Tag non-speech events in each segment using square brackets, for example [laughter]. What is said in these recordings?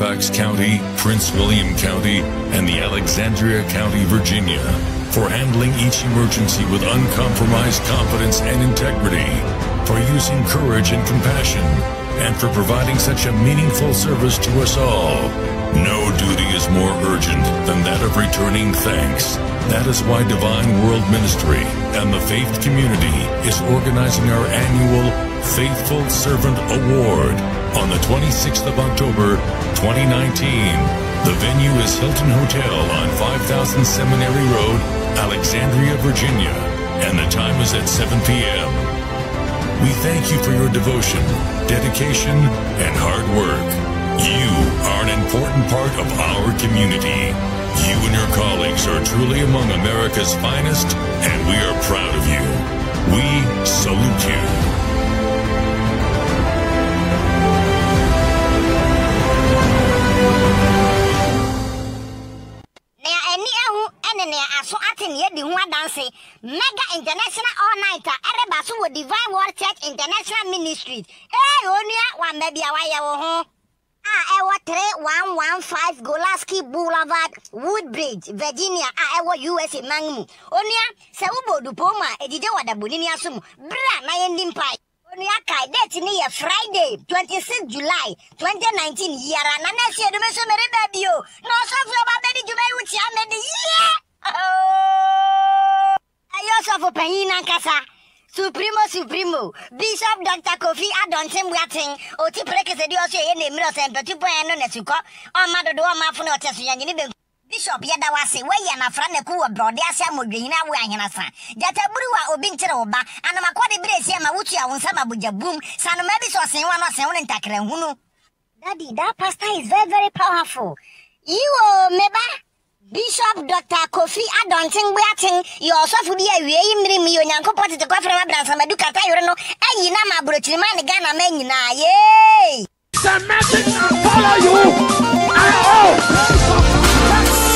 Fairfax County, Prince William County, and the Alexandria County, Virginia, for handling each emergency with uncompromised confidence and integrity, for using courage and compassion, and for providing such a meaningful service to us all. No duty is more urgent than that of returning thanks. That is why Divine Word Ministry and the faith community is organizing our annual Faithful Servant Award on the 26th of October, 2019. The venue is Hilton Hotel on 5000 Seminary Road, Alexandria, Virginia, and the time is at 7 p.m. We thank you for your devotion, dedication, and hard work. You are an important part of our community. You and your colleagues are truly among America's finest, and we are proud of you. We salute you. Adanse mega international all night a wɔ divine world church international ministries. Ee onua wamba bi a wayɛ wo ho. A ɛwɔ 3115 golaski boulevard woodbridge virginia. A ɛwɔ usa man mu onua sɛ wobɔ odupo mu a ɛgyigye wɔ na yɛndi mpae onua kae date ne yɛ friday 26 july 2019 yiara na na asie dome so mereba bio na ɔsɔfo ɔba bɛdi dwuma yi wo kyia mede yie ɛyɛ ɔsɔfo panyin nankasa supremo supremo. Bishop dr kofi adɔnten boaten ɔti perekese de ɔso ɛyɛ na mmerɛ ɔsɛ mpɛtu pɔn no na sukɔ ɔma dodo ɔma afo ne ɔkyɛ so yɛnyene bɛnku bishop yɛda wo ase woayi anafra na ku wɔ brɔde ase amɔdwanyina wo ahenasa gyataburu a obi nkyerɛ wo ba anomakɔde berɛ asi ama wotua wo nsɛm abogya bum. Sanoma bi sɛ ɔsen wa no ɔsen wo ne ntakrahunu daddy that pastor is very very powerful. Yiwo meba bishop dr kofi adɔnten boaten yɛ ɔsɔfo bi awie yi mmere mu yɛ onyankopɔn tete kɔfrɛ ma bransamadu kata yore no ayi na ma aborɔkyirima ne ghana ma nyinaa yee you. I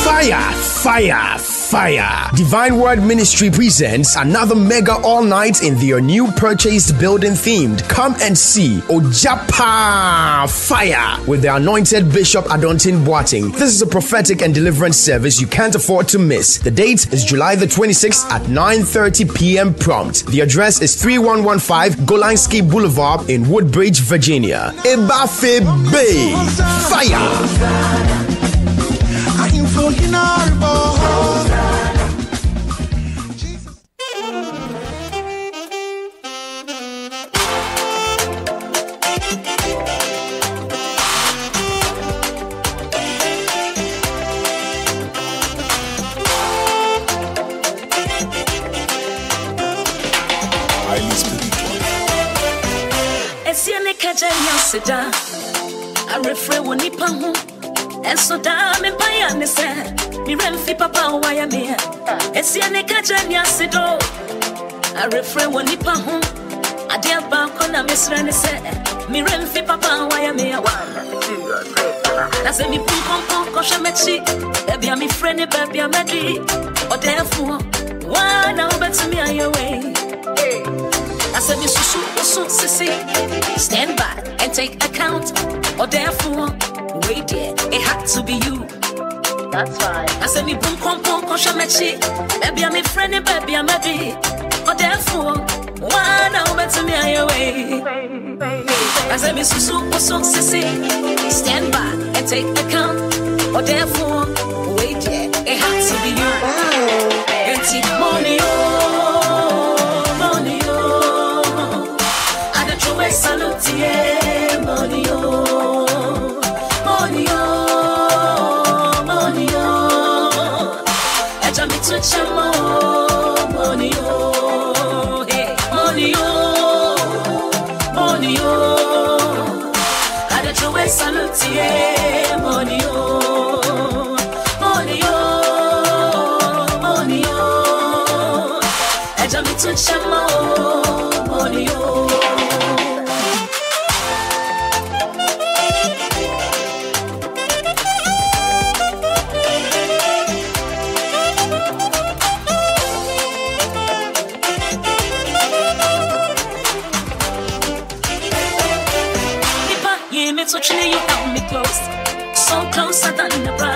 Fire, fire, fire. Divine Word Ministry presents another mega all night in their new purchased building themed. Come and see Ojapa Fire with the anointed Bishop Adonteng Boateng. This is a prophetic and deliverance service you can't afford to miss. The date is July the 26th at 9:30 p.m. prompt. The address is 3115 Golansky Boulevard in Woodbridge, Virginia. Ebafe Bay. Fire. Ɛsie ne kagya nyaseda awerɛfrɛ wɔ nipa ho ɛnso daa mempaeɛ ne sɛ merɛ mfi papa a wayɛ me a ɛsie ne kagya nyasedo awerɛfrɛ wɔ nipa ho adeɛ baako na mesrɛ ne sɛ merɛ mfi papa a wayɛ me a na sɛ mebu nkɔnkɔn kɔhwɛ m'akyi baabi a mefrɛ ne baabi a mɛde ɔdɛɛfoɔ waa na wobɛtumi ayɛ wei I said, Miss Susu, Susu, Sissy, stand by and take account. Or therefore, wait there, it had to be you. That's right. I said, me boom, kom, kom, kom, shamechi. Baby, I'm a friend, and baby, I'm a bee. Or therefore, why now, but to me, I away. I said, Miss Susu, oh, Susu, Sissy, stand by and take account. Or therefore, wait there, it had to be you. Empty money, oh, money, oh. I don't throw a salute, yeah, me you, hold me close. So closer than a brother,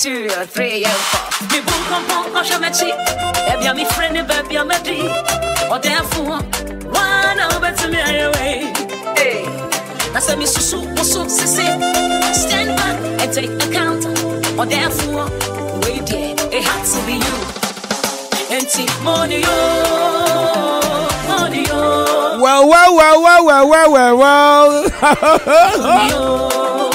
two, three, and four. Me boom, pom, pom, pom, shall me cheek. Baby, I'm me friend, baby, I'm a D. Or therefore, one over to me, away. Hey. That's a miss so so sissy. Stand back and take account. Or therefore, wait there, it had to be you. Empty money, oh, money, oh, Well, well, well, well, well, well, well, well. money, oh.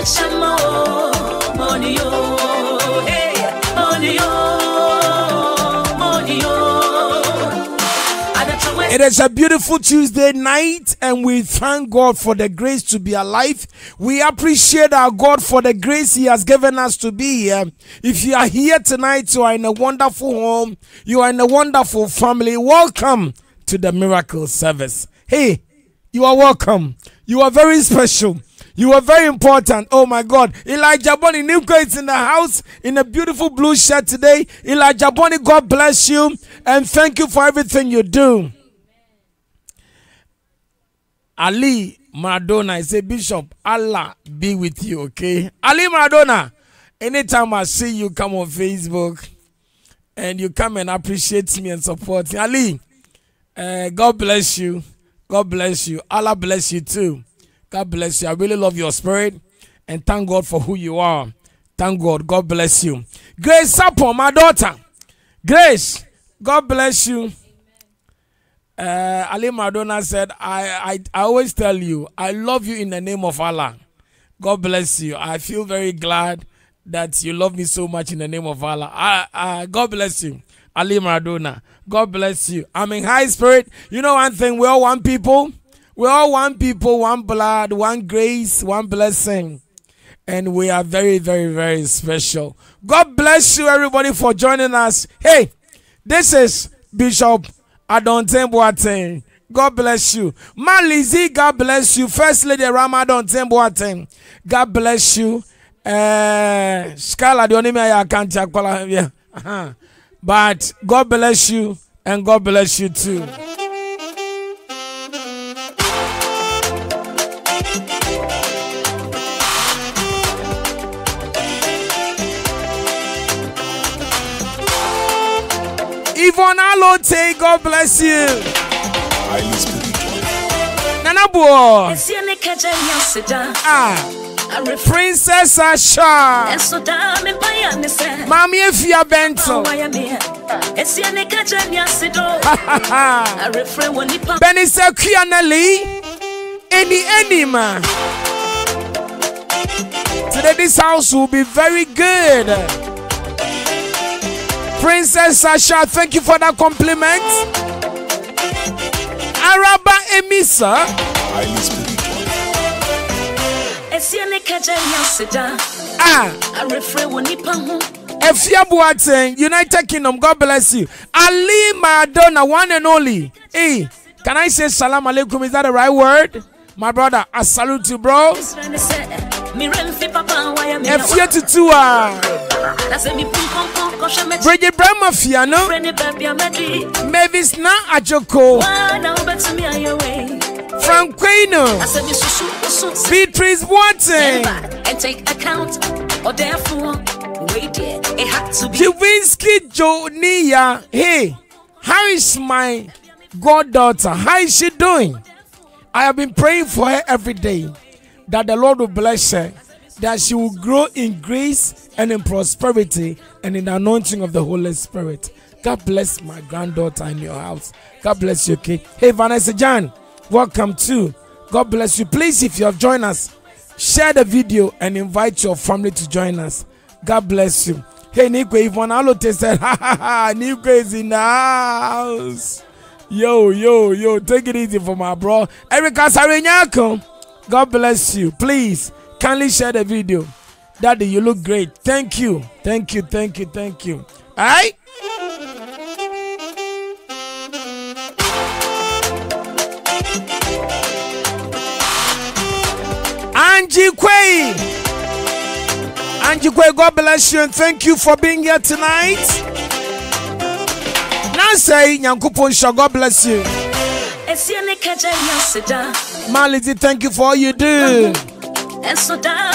Money, oh. It is a beautiful Tuesday night, and we thank God for the grace to be alive. We appreciate our God for the grace He has given us to be here. If you are here tonight, you are in a wonderful home, you are in a wonderful family. Welcome to the miracle service. Hey, you are welcome. You are very special. You are very important. Oh my God. Elijah Bonnie Nimko is in the house in a beautiful blue shirt today. Elijah Bonnie, God bless you and thank you for everything you do. Ali Maradona is a bishop. Allah be with you, okay? Ali Maradona, anytime I see you come on Facebook and you come and appreciate me and support me, Ali, uh, God bless you. God bless you. Allah bless you too. God bless you. I really love your spirit and thank God for who you are. Thank God. God bless you. Grace Sapo, my daughter. Grace, God bless you. Uh, Ali Madonna said, I, I, I always tell you, I love you in the name of Allah. God bless you. I feel very glad that you love me so much in the name of Allah. I, I, God bless you. Ali Maradona. God bless you. I'm in high spirit. You know one thing, we're all one people. We're all one people, one blood, one grace, one blessing. And we are very, very, very special. God bless you, everybody, for joining us. Hey, this is Bishop Adonteng Boateng. God bless you. Malizi, God bless you. First Lady Ramadan Boateng. God bless you. Uh, the only I. Uh-huh. But God bless you and God bless you too. Yvonne Alote, God bless you. Highly spiritual. Nana Boy. Esie ne. Ah, Princess Asha. Ɛso daa me mpaeɛ ne sɛ, Mami Efia Bento. wayɛ me ɛ. Esie ne kagya nyaseda. Arefrɛ wɔ nipa Benisa Kianelli. Any Enima. Today this house will be very good. Princess Sasha, thank you for that compliment. Araba Emisa. Ah. Efia Boateng, United Kingdom, God bless you. Ali Maradona, one and only. Hey, can I say salam alaikum? Is that the right word? My brother, I salute you, bro ɛfie tutu a brigid brahma fia no mavis na ajoko. Franquino beatrice watson Javinsky Jonia, hey, how is my goddaughter? How is she doing? I have been praying for her every day. That the Lord will bless her, that she will grow in grace and in prosperity and in the anointing of the Holy Spirit. God bless my granddaughter in your house. God bless you, okay? Hey, Vanessa John, welcome too. God bless you. Please, if you have joined us, share the video and invite your family to join us. God bless you. Hey, Nico, Yvonne Alote said, [laughs] ha ha ha, Nico is in the house. Yo, yo, yo, take it easy for my bro. Erica Sarinyako, God bless you. Please, kindly share the video. Daddy, you look great. Thank you. Thank you, thank you, thank you. All right? Angie Quay. Angie Quay, God bless you and thank you for being here tonight. Nancy Nyankupon God bless you. Malidi, thank you for all you do.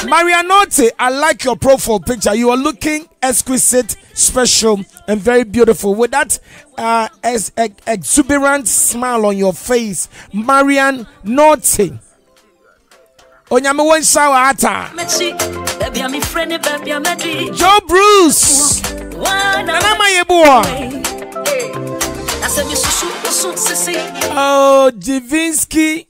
Maria Note, I like your profile picture. You are looking exquisite, special, and very beautiful with that uh, ex- ex- exuberant smile on your face. Marian Note. Onyame ata. Joe Bruce. Nana ma ye boɔ. Oh, Divinsky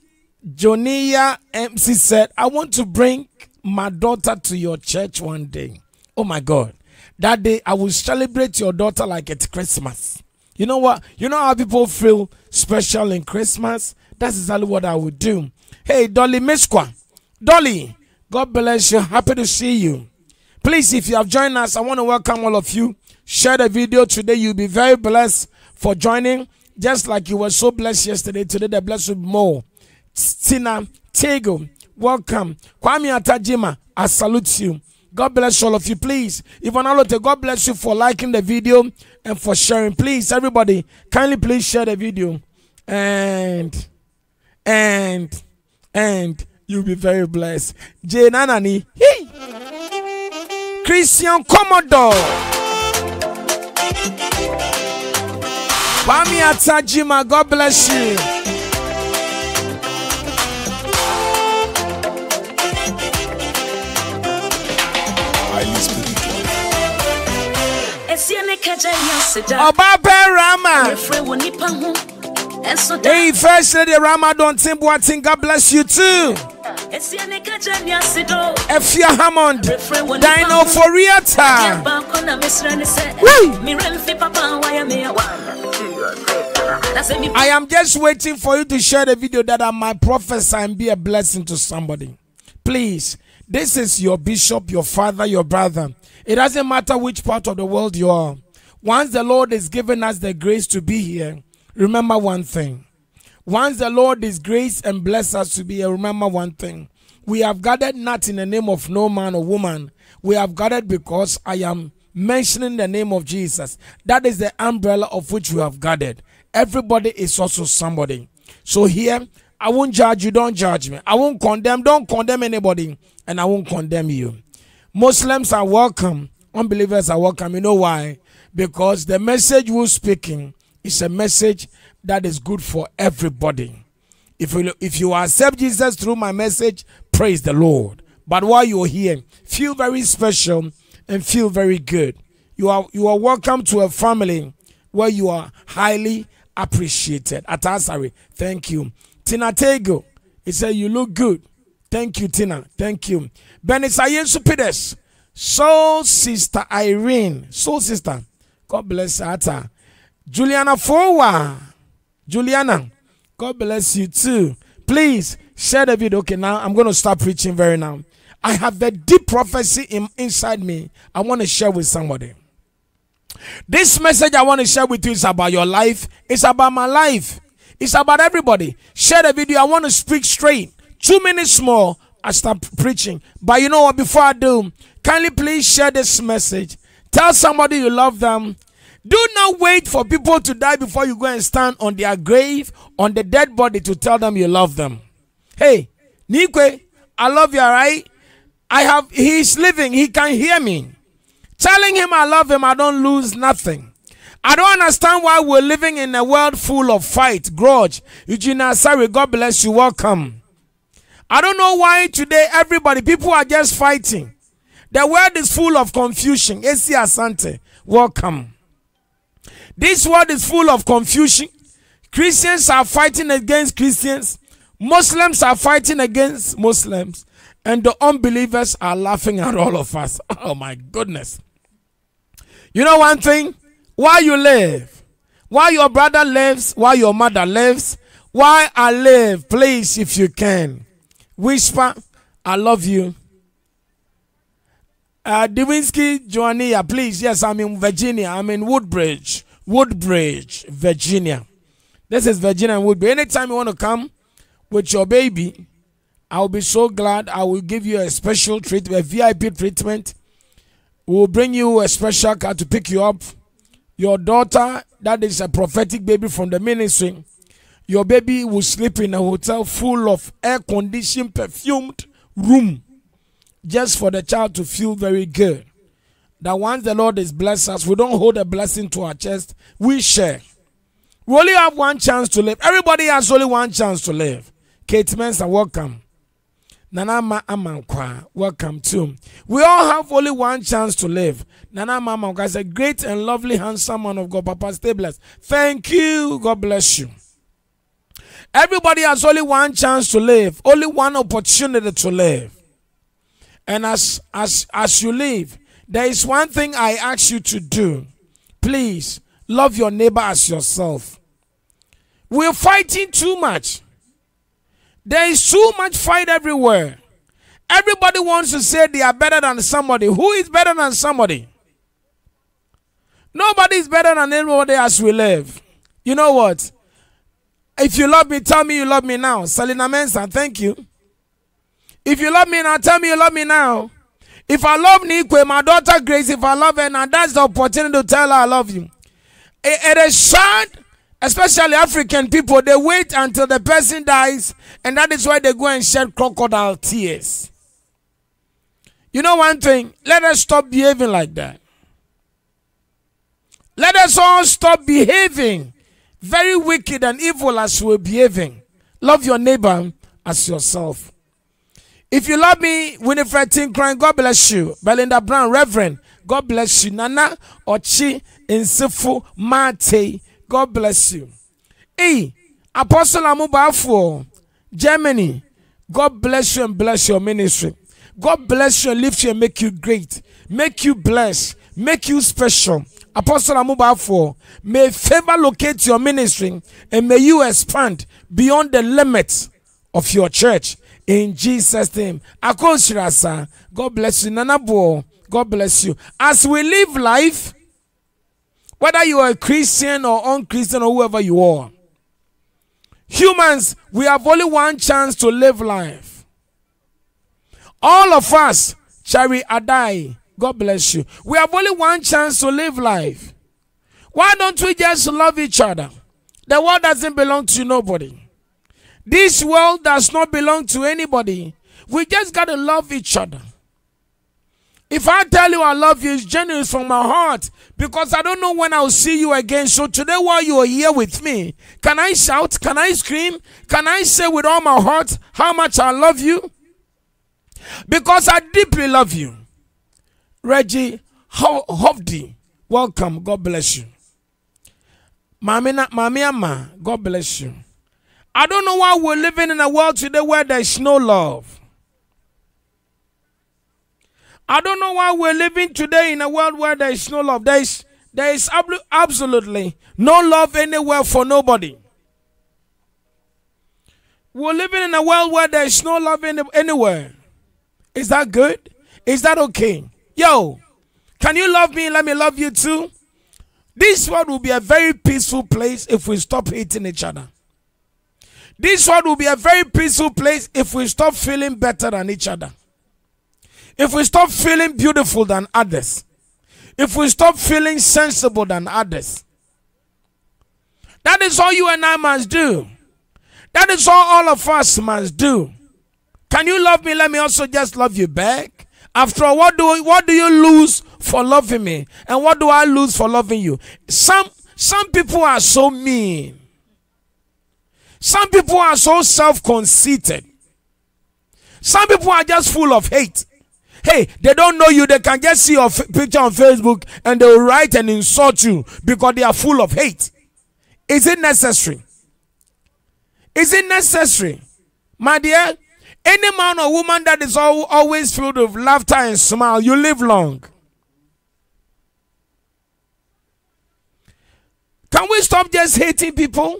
Jonia MC said, I want to bring my daughter to your church one day. Oh my God. That day I will celebrate your daughter like it's Christmas. You know what? You know how people feel special in Christmas? That's exactly what I would do. Hey, Dolly Mishkwa. Dolly, God bless you. Happy to see you. Please, if you have joined us, I want to welcome all of you. Share the video today. You'll be very blessed for joining. Just like you were so blessed yesterday, today the blessed be more. Tina Tego, welcome. Kwame Atajima, I salute you. God bless all of you. Please, Ivana Lote, God bless you for liking the video and for sharing. Please, everybody, kindly please share the video. And, and, and you'll be very blessed. Jane Anani, hey! Christian Commodore. Kwame Atajima, God bless you. Highly spiritual. Ọba bẹ́ẹ̀ Rama. Hey, first lady Ramadan Timbuatin, God bless you too. Efia Hammond, Dino Foriata. I am just waiting for you to share the video that I might prophesy and be a blessing to somebody. Please, this is your bishop, your father, your brother. It doesn't matter which part of the world you are. Once the Lord is giving us the grace to be here, remember one thing. Once the Lord is grace and bless us to be here, remember one thing. We have gathered not in the name of no man or woman. We have gathered because I am mentioning the name of Jesus. That is the umbrella of which we have gathered. Everybody is also somebody. So here, I won't judge you, don't judge me. I won't condemn, don't condemn anybody, and I won't condemn you. Muslims are welcome, unbelievers are welcome. You know why? Because the message we're speaking is a message that is good for everybody. If you, if you accept Jesus through my message, praise the Lord. But while you're here, feel very special and feel very good. You are you are welcome to a family where you are highly appreciated. Atasari, thank you. Tina Tego, he said you look good. Thank you, Tina. Thank you. Benisayen Supides. Soul Sister Irene. Soul Sister. God bless her. Juliana Fowa. Juliana. God bless you too. Please share the video. Okay, now I'm going to start preaching very now. I have a deep prophecy in, inside me. I want to share with somebody. This message I want to share with you is about your life. It's about my life. It's about everybody. Share the video. I want to speak straight. Two minutes more, I start preaching. But you know what? Before I do, kindly please share this message. Tell somebody you love them. Do not wait for people to die before you go and stand on their grave, on the dead body to tell them you love them. Hey, Nikwe, I love you, alright? I have, he's living, he can hear me. Telling him I love him, I don't lose nothing. I don't understand why we're living in a world full of fight, grudge. Eugenia, sorry, God bless you, welcome. I don't know why today everybody, people are just fighting. The world is full of confusion. Esi Asante, welcome. This world is full of confusion. Christians are fighting against Christians. Muslims are fighting against Muslims. And the unbelievers are laughing at all of us. [laughs] Oh my goodness. You know one thing? Why you live, why your brother lives, why your mother lives, why I live, please, if you can, whisper, I love you. Uh, Dewinsky, Joania, please. Yes, I'm in Virginia. I'm in Woodbridge, Woodbridge, Virginia. This is Virginia and Woodbridge. Anytime you want to come with your baby, I'll be so glad. I will give you a special treatment, a VIP treatment. We'll bring you a special car to pick you up. Your daughter, that is a prophetic baby from the ministry. Your baby will sleep in a hotel full of air conditioned, perfumed room just for the child to feel very good. That once the Lord is blessed us, we don't hold a blessing to our chest, we share. We only have one chance to live. Everybody has only one chance to live. Kate Mensa, welcome. Nana Ma Amankwa, welcome too. We all have only one chance to live. Nana Ma Amankwa is a great and lovely, handsome man of God. Papa, stay blessed. Thank you. God bless you. Everybody has only one chance to live, only one opportunity to live. And as as as you live, there is one thing I ask you to do. Please love your neighbor as yourself. We're fighting too much. There is too much fight everywhere. Everybody wants to say they are better than somebody. Who is better than somebody? Nobody is better than anybody as we live. You know what? If you love me, tell me you love me now. Selina Mensa, thank you. If you love me now, tell me you love me now. If I love Nikwe, my daughter Grace, if I love her now, that's the opportunity to tell her I love you. It, it is sad, especially African people, they wait until the person dies, and that is why they go and shed crocodile tears. You know one thing? Let us stop behaving like that. Let us all stop behaving very wicked and evil as we're behaving. Love your neighbor as yourself. If you love me, Winifred Tinkran, God bless you. Belinda Brown, Reverend, God bless you. Nana Ochi Insifu Mate, God bless you. E, Apostle Amubafo, Germany, God bless you and bless your ministry. God bless you and lift you and make you great, make you blessed, make you special. Apostle Amubafo, may favor locate your ministry and may you expand beyond the limits of your church in Jesus' name. Akoshirasa, God bless you. Nanabo, God bless you. As we live life, whether you are a Christian or unchristian or whoever you are, humans, we have only one chance to live life. All of us, Chari Adai, God bless you. We have only one chance to live life. Why don't we just love each other? The world doesn't belong to nobody. This world does not belong to anybody. We just got to love each other. If I tell you I love you, it's genuine from my heart because I don't know when I'll see you again. So today, while you are here with me, can I shout? Can I scream? Can I say with all my heart how much I love you? Because I deeply love you. Reggie Hovdi, welcome. God bless you. Mami, Mami Ama, God bless you. I don't know why we're living in a world today where there's no love. I don't know why we're living today in a world where there is no love. There is, there is absolutely no love anywhere for nobody. We're living in a world where there is no love any, anywhere. Is that good? Is that okay? Yo, can you love me? And let me love you too. This world will be a very peaceful place if we stop hating each other. This world will be a very peaceful place if we stop feeling better than each other. If we stop feeling beautiful than others. If we stop feeling sensible than others. That is all you and I must do. That is all all of us must do. Can you love me? Let me also just love you back. After all, what do what do you lose for loving me? And what do I lose for loving you? Some some people are so mean. Some people are so self-conceited. Some people are just full of hate. Hey, they don't know you. They can just see your picture on Facebook and they will write and insult you because they are full of hate. Is it necessary? Is it necessary? My dear, any man or woman that is al- always filled with laughter and smile, you live long. Can we stop just hating people?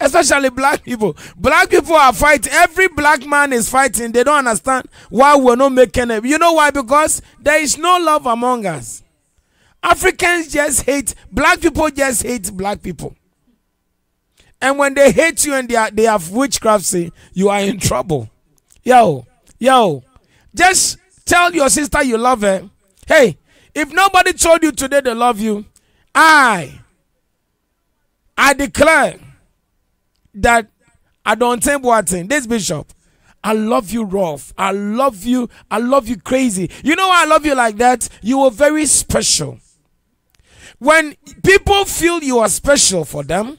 Especially black people. Black people are fighting. Every black man is fighting. They don't understand why we're not making it. You know why? Because there is no love among us. Africans just hate, black people just hate black people. And when they hate you and they, are, they have witchcraft, say, you are in trouble. Yo, yo, just tell your sister you love her. Hey, if nobody told you today they love you, I, I declare that I don't think what this bishop. I love you rough. I love you. I love you crazy. You know I love you like that? You are very special. When people feel you are special for them,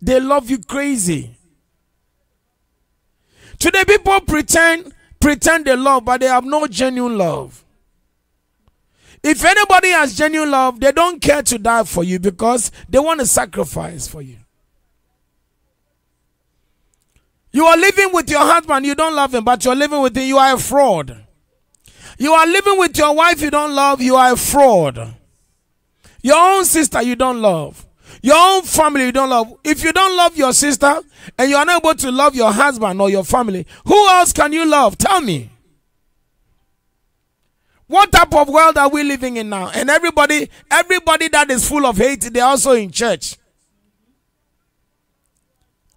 they love you crazy. Today people pretend pretend they love, but they have no genuine love. If anybody has genuine love, they don't care to die for you because they want to sacrifice for you. You are living with your husband, you don't love him, but you're living with him, you are a fraud. You are living with your wife, you don't love, you are a fraud. Your own sister, you don't love. Your own family, you don't love. If you don't love your sister and you are not able to love your husband or your family, who else can you love? Tell me. What type of world are we living in now? And everybody, everybody that is full of hate, they're also in church.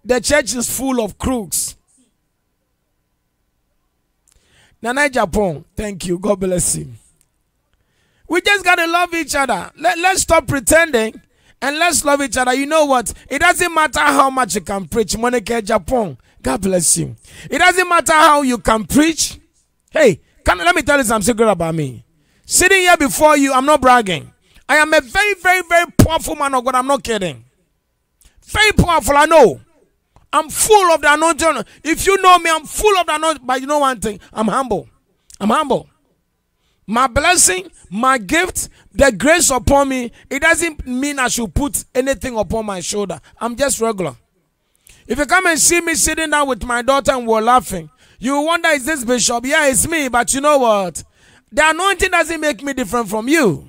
The church is full of crooks. Nana Japan, thank you. God bless you. We just gotta love each other. Let, let's stop pretending and let's love each other. You know what? It doesn't matter how much you can preach. Monica Japan, God bless you. It doesn't matter how you can preach. Hey, can, let me tell you something secret about me. Sitting here before you, I'm not bragging. I am a very, very, very powerful man of God. I'm not kidding. Very powerful, I know. I'm full of the anointing. If you know me, I'm full of the anointing. But you know one thing, I'm humble. I'm humble. My blessing, my gift, the grace upon me, it doesn't mean I should put anything upon my shoulder. I'm just regular. If you come and see me sitting down with my daughter and we're laughing, you wonder, is this bishop? Yeah, it's me, but you know what? The anointing doesn't make me different from you.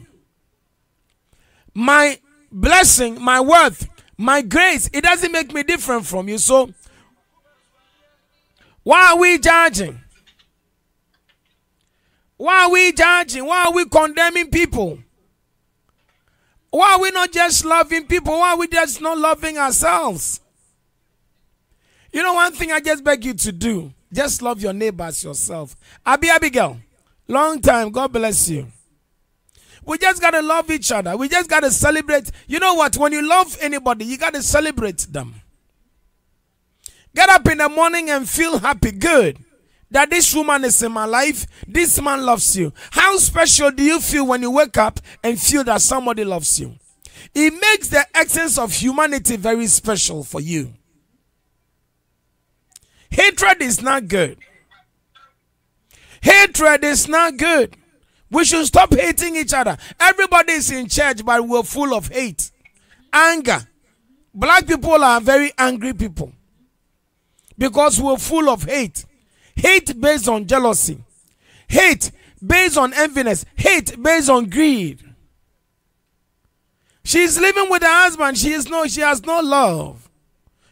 My blessing, my worth, my grace, it doesn't make me different from you. So, why are we judging? Why are we judging? Why are we condemning people? Why are we not just loving people? Why are we just not loving ourselves? You know, one thing I just beg you to do just love your neighbors yourself. Abi Abigail, long time. God bless you. We just got to love each other. We just got to celebrate. You know what? When you love anybody, you got to celebrate them. Get up in the morning and feel happy, good. That this woman is in my life. This man loves you. How special do you feel when you wake up and feel that somebody loves you? It makes the essence of humanity very special for you. Hatred is not good. Hatred is not good. We should stop hating each other. Everybody is in church, but we're full of hate, anger. Black people are very angry people because we're full of hate. Hate based on jealousy, hate based on enviness, hate based on greed. She's living with her husband. She is no, she has no love.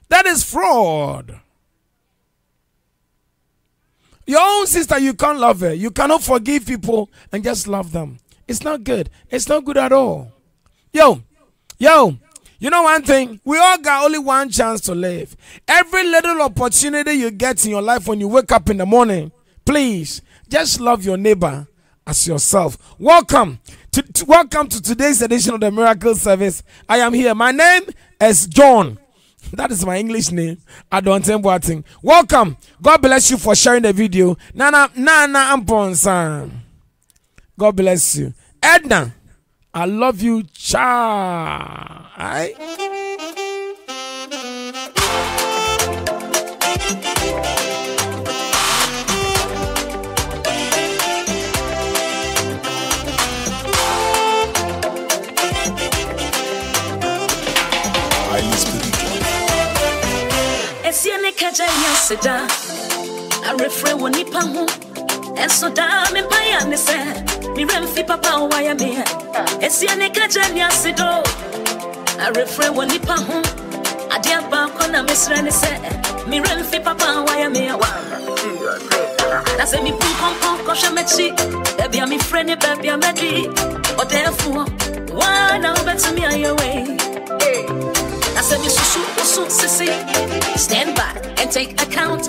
That is fraud. Your own sister, you can't love her. You cannot forgive people and just love them. It's not good. It's not good at all. Yo, yo, you know one thing? We all got only one chance to live. Every little opportunity you get in your life when you wake up in the morning, please just love your neighbor as yourself. Welcome to, to welcome to today's edition of the Miracle Service. I am here. My name is John. That is my English name. Adonten Boating. Welcome. God bless you for sharing the video. Nana Nana Amponsan. God bless you. Edna, I love you. Cha. Ɛsiɛ ne kagya nyɛ aseda awerɛfrɛ wɔ nipa ho. Ɛnso daa mempaeɛ ne sɛ merɛ mfi papa a wayɛ me ɛ ɛsiɛ ne kagya ne asedo arefrɛ wɔ nipa ho. Adeɛ baakɔ na mesrɛ ne sɛ merɛ mfi papa a wayɛ me na sɛ mebu kɔnkɔn kɔhwɛ m'akyi baabi a mefrɛ ne baabi a mɛdi ɔdɛɛfoɔ waa na wobɛtumi ayɛ wei na sɛ mesusu wo so sisi stand back and take account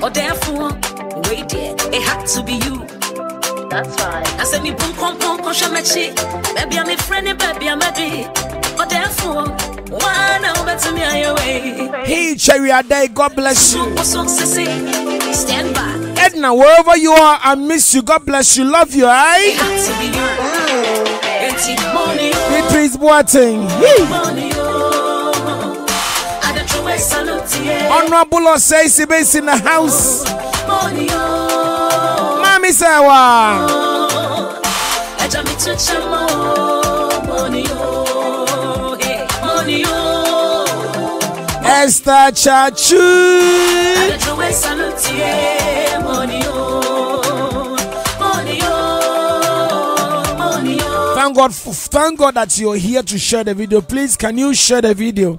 ɔdɛɛfoɔ wei deɛ it had to be you That's right. I said me boom pom pom kon shame chi. Baby I'm a friend baby I'm a di. But therefore, why now better me on your way. Hey, Cherry Ade, God bless you. So, so, stand by. Edna, wherever you are, I miss you. God bless you. Love you, It eh? had to be you. Eti money, oh, Beatrice Boateng. Hey. Honorable Osei base in the house. Oh. Mami Sawa. Eja mi tu. Money, oh. Oh. Esther Chachu. Thank God, thank God that you're here to share the video. Please, can you share the video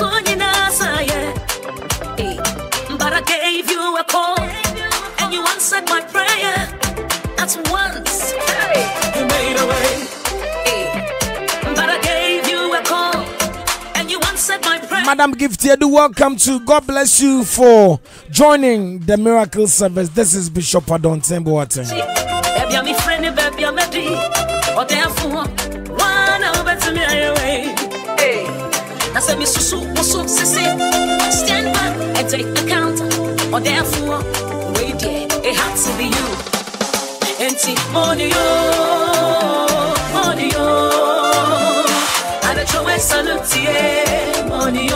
And it was you now, so yeah. Hey, But I gave you a call. And you answered my prayer. At once. You made a way. But I gave you a call. And you answered my prayer. Madam Gift Edu, welcome to. God bless you for joining the miracle service. This is Bishop Adonteng Boateng. I said, Miss Susu, Susu, Sissy, stand back and take account. Or oh, therefore, wait, yeah, it had to be you. Empty money, oh, money, oh. And a true salute, yeah, money,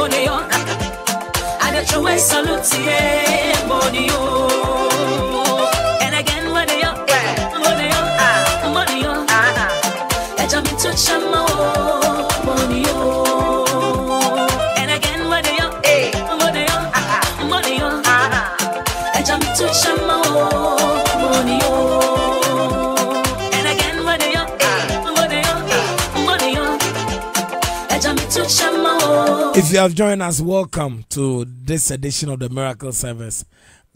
money o. I got your way salute, yeah, money, oh. If you have joined us, welcome to this edition of the Miracle Service.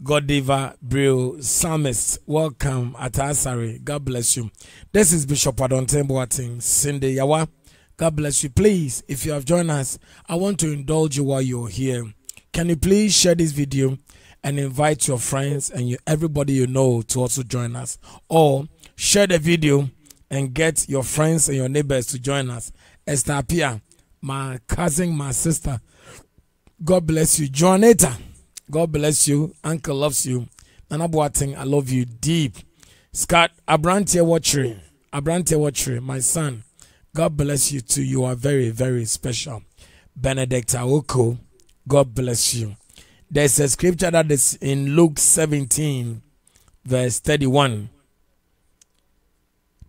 Godiva Brill Psalmist, welcome at Asari. God bless you. This is Bishop Adonteng Boateng, Cindy Yawa. God bless you. Please, if you have joined us, I want to indulge you while you're here. Can you please share this video and invite your friends and you, everybody you know to also join us? Or share the video and get your friends and your neighbors to join us. Esther Pia, my cousin, my sister. God bless you. Joaneta, God bless you. Uncle loves you. Nana Boateng, I love you deep. Scott Abrantia Watchery, Abrantia Watchery, my son. God bless you too. You are very, very special. Benedict Aoko, God bless you. There's a scripture that is in Luke 17, verse 31.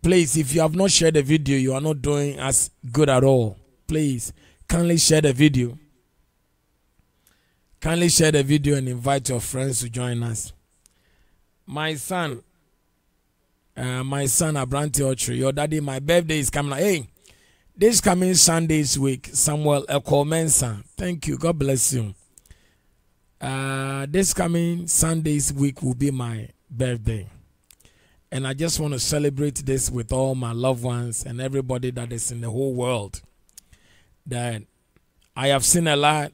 Please, if you have not shared the video, you are not doing as good at all. Please, kindly share the video. Kindly share the video and invite your friends to join us. My son, uh, my son Abrante Ochri, your daddy, my birthday is coming. Hey, this coming Sunday's week, Samuel Ekomensa. Thank you. God bless you. Uh, this coming Sunday's week will be my birthday. And I just want to celebrate this with all my loved ones and everybody that is in the whole world. That I have seen a lot.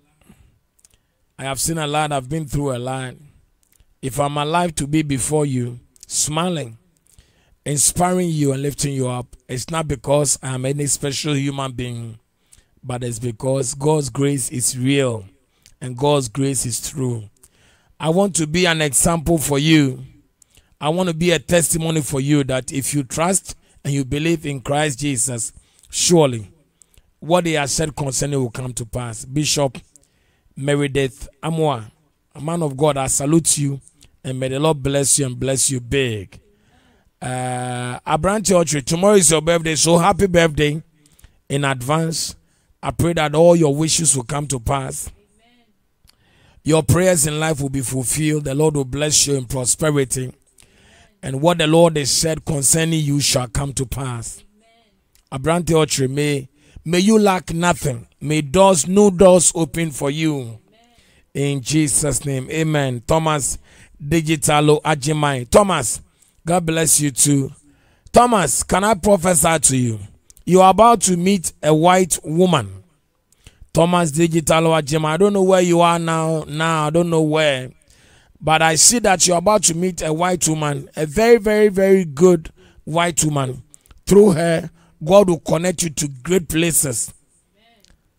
I have seen a lot. I've been through a lot. If I'm alive to be before you, smiling, inspiring you, and lifting you up, it's not because I'm any special human being, but it's because God's grace is real and God's grace is true. I want to be an example for you. I want to be a testimony for you that if you trust and you believe in Christ Jesus, surely what he has said concerning will come to pass. Bishop Meredith Amoah, a man of God, I salute you and may the Lord bless you and bless you big. Uh, Abrante Ochre, tomorrow is your birthday, so happy birthday in advance. I pray that all your wishes will come to pass. Your prayers in life will be fulfilled. The Lord will bless you in prosperity. And what the Lord has said concerning you shall come to pass. Abrante Ochre, may, may you lack nothing. May doors, new doors open for you. In Jesus' name. Amen. Thomas Digitalo Ajimai. Thomas, God bless you too. Thomas, can I prophesy to you? You are about to meet a white woman. Thomas Digitalo Ajimai. I don't know where you are now. Now, I don't know where. But I see that you're about to meet a white woman, a very, very, very good white woman. Through her, God will connect you to great places.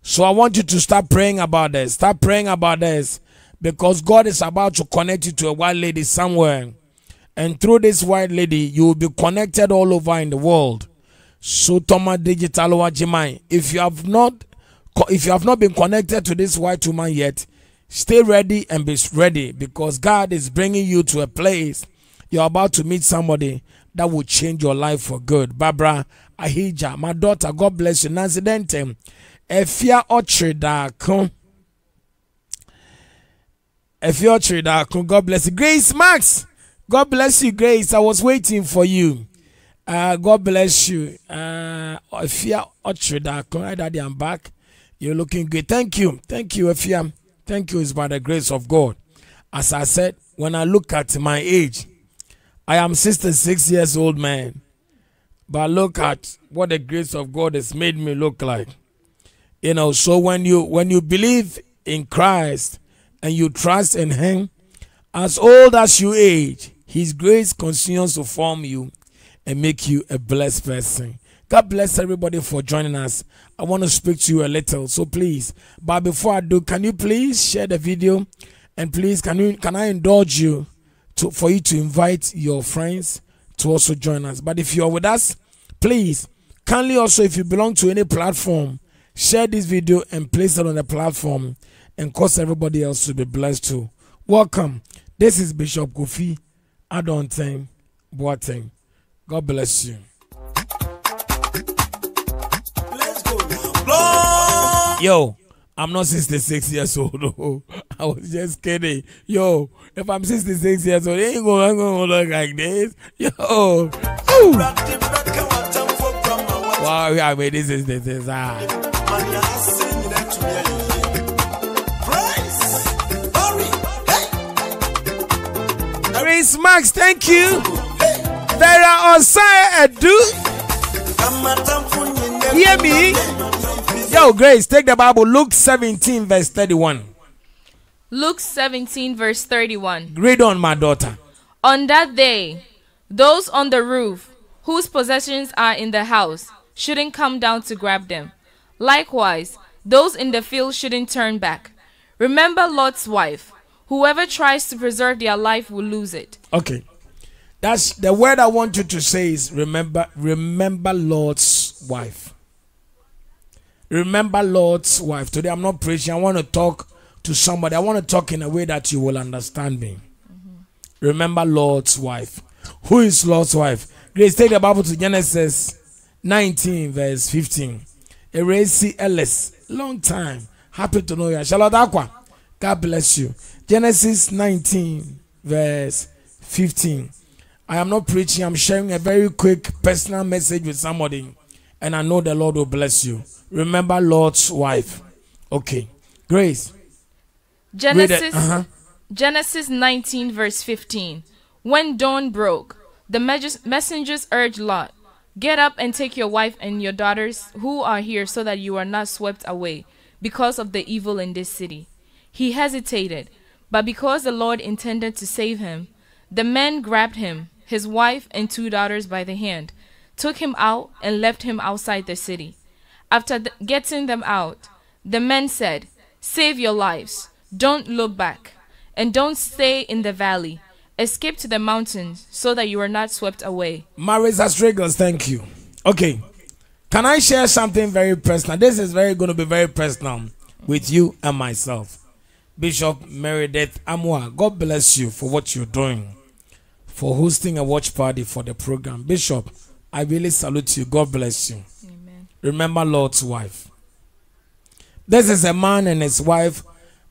So I want you to start praying about this. Start praying about this because God is about to connect you to a white lady somewhere. And through this white lady, you will be connected all over in the world. So Thomas Digital Wajimai, if you have not if you have not been connected to this white woman yet, Stay ready and be ready because God is bringing you to a place you're about to meet somebody that will change your life for good. Barbara Ahija, my daughter, God bless you. Nancy Dentem, Efia Ochridakon. Efia Ochridakon, God bless you. Grace Max, God bless you, Grace. I was waiting for you. Uh, God bless you. Uh, Efia Ochridakon, hi, Daddy, I'm back. You're looking good. Thank you. Thank you, Efia. Thank you. It's by the grace of God. As I said, when I look at my age, I am 66 years old man. But look at what the grace of God has made me look like. You know, so when you when you believe in Christ and you trust in him, as old as you age, his grace continues to form you and make you a blessed person. God bless everybody for joining us. I want to speak to you a little, so please. But before I do, can you please share the video, and please can you can I indulge you to for you to invite your friends to also join us. But if you are with us, please kindly also if you belong to any platform, share this video and place it on the platform, and cause everybody else to be blessed too. Welcome. This is Bishop Kofi Adonteng Boateng. God bless you. Yo, I'm not 66 years old. I was just kidding. Yo, if I'm 66 years old, ain't gonna, gonna look like this. Yo. Ooh. Wow, yeah, mean, this is this is ah. Grace Max, thank you. Vera Osai Edu. Hear me? Yo, Grace, take the Bible. Luke 17, verse 31. Luke 17, verse 31. Read on, my daughter. On that day, those on the roof whose possessions are in the house shouldn't come down to grab them. Likewise, those in the field shouldn't turn back. Remember Lot's wife. Whoever tries to preserve their life will lose it. Okay. That's the word I want you to say is remember remember Lot's wife. Remember Lord's wife. Today I'm not preaching. I want to talk to somebody. I want to talk in a way that you will understand me. Mm-hmm. Remember Lord's wife. Who is Lord's wife? Grace, take the Bible to Genesis 19, verse 15. Erase Ellis. Long time. Happy to know you. Charlotte Aqua. God bless you. Genesis 19, verse 15. I am not preaching, I'm sharing a very quick personal message with somebody, and I know the Lord will bless you. Remember Lord's wife. Okay. Grace. Genesis, uh-huh. Genesis 19, verse 15. When dawn broke, The messengers urged Lot, Get up and take your wife and your daughters who are here so that you are not swept away because of the evil in this city. He hesitated, but because the Lord intended to save him, the men grabbed him, his wife, and two daughters by the hand, took him out, and left him outside the city. After th- getting them out, the men said, Save your lives, don't look back, and don't stay in the valley. Escape to the mountains so that you are not swept away. Marisa Striggles, thank you. Okay. Can I share something very personal? This is very going to be very personal with you and myself. Bishop Meredith Amoah, God bless you for what you're doing, for hosting a watch party for the program. Bishop, I really salute you. God bless you. Amen. Remember Lord's wife. This is a man and his wife.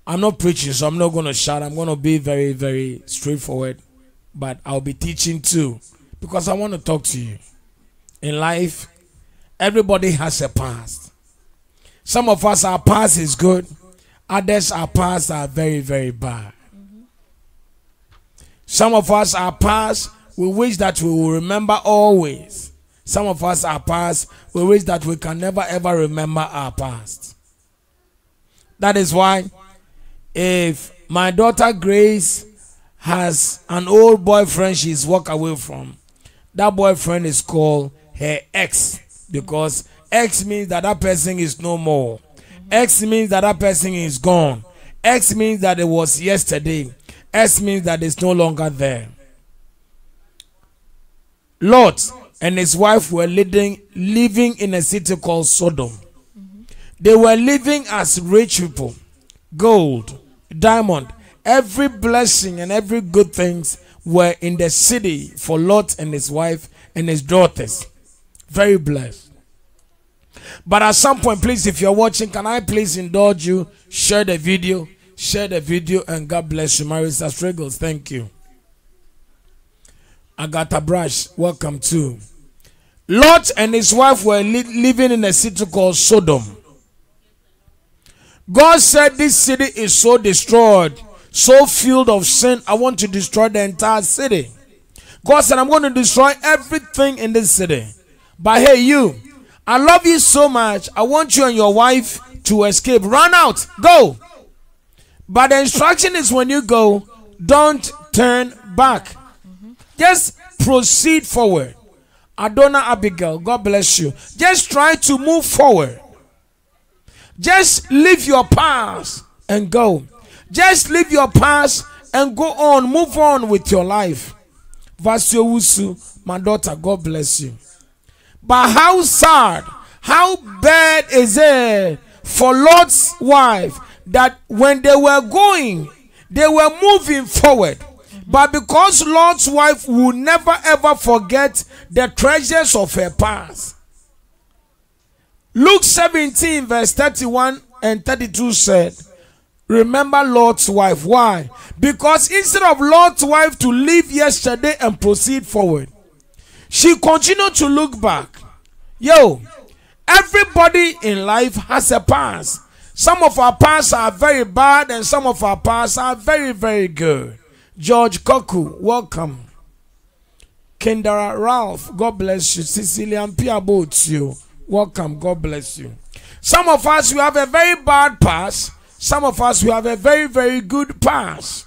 I'm not preaching, so I'm not going to shout. I'm going to be very, very straightforward, but I'll be teaching too because I want to talk to you. In life, everybody has a past. Some of us, our past is good, others, our past are very, very bad. Mm-hmm. Some of us, our past, we wish that we will remember always. Some of us, our past, we wish that we can never ever remember our past. That is why, if my daughter Grace has an old boyfriend she's walked away from, that boyfriend is called her ex because ex means that that person is no more. X means that that person is gone. X means that it was yesterday. X means that it's no longer there. Lot and his wife were living, living in a city called Sodom. They were living as rich people. Gold, diamond, every blessing and every good things were in the city for Lot and his wife and his daughters. Very blessed. But at some point, please, if you're watching, can I please indulge you? Share the video. Share the video and God bless you. Marisa Striggles, thank you. Agatha Brush, welcome too. Lot and his wife were li- living in a city called Sodom. God said, This city is so destroyed, so filled of sin. I want to destroy the entire city. God said, I'm going to destroy everything in this city. But hey, you, I love you so much. I want you and your wife to escape. Run out. Go. But the instruction is when you go, don't turn back. Just proceed forward. Adona Abigail, God bless you. Just try to move forward. Just leave your past and go. Just leave your past and go on. Move on with your life. Vasio Wusu, my daughter, God bless you. But how sad, how bad is it for Lord's wife that when they were going, they were moving forward. But because Lord's wife will never ever forget the treasures of her past. Luke 17, verse 31 and 32 said, Remember Lord's wife. Why? Because instead of Lord's wife to leave yesterday and proceed forward, she continued to look back. Yo, everybody in life has a past. Some of our pasts are very bad, and some of our pasts are very, very good. George Koku, welcome. Kendara Ralph, God bless you. Sicilian you. Welcome, God bless you. Some of us, we have a very bad past. Some of us, we have a very, very good past.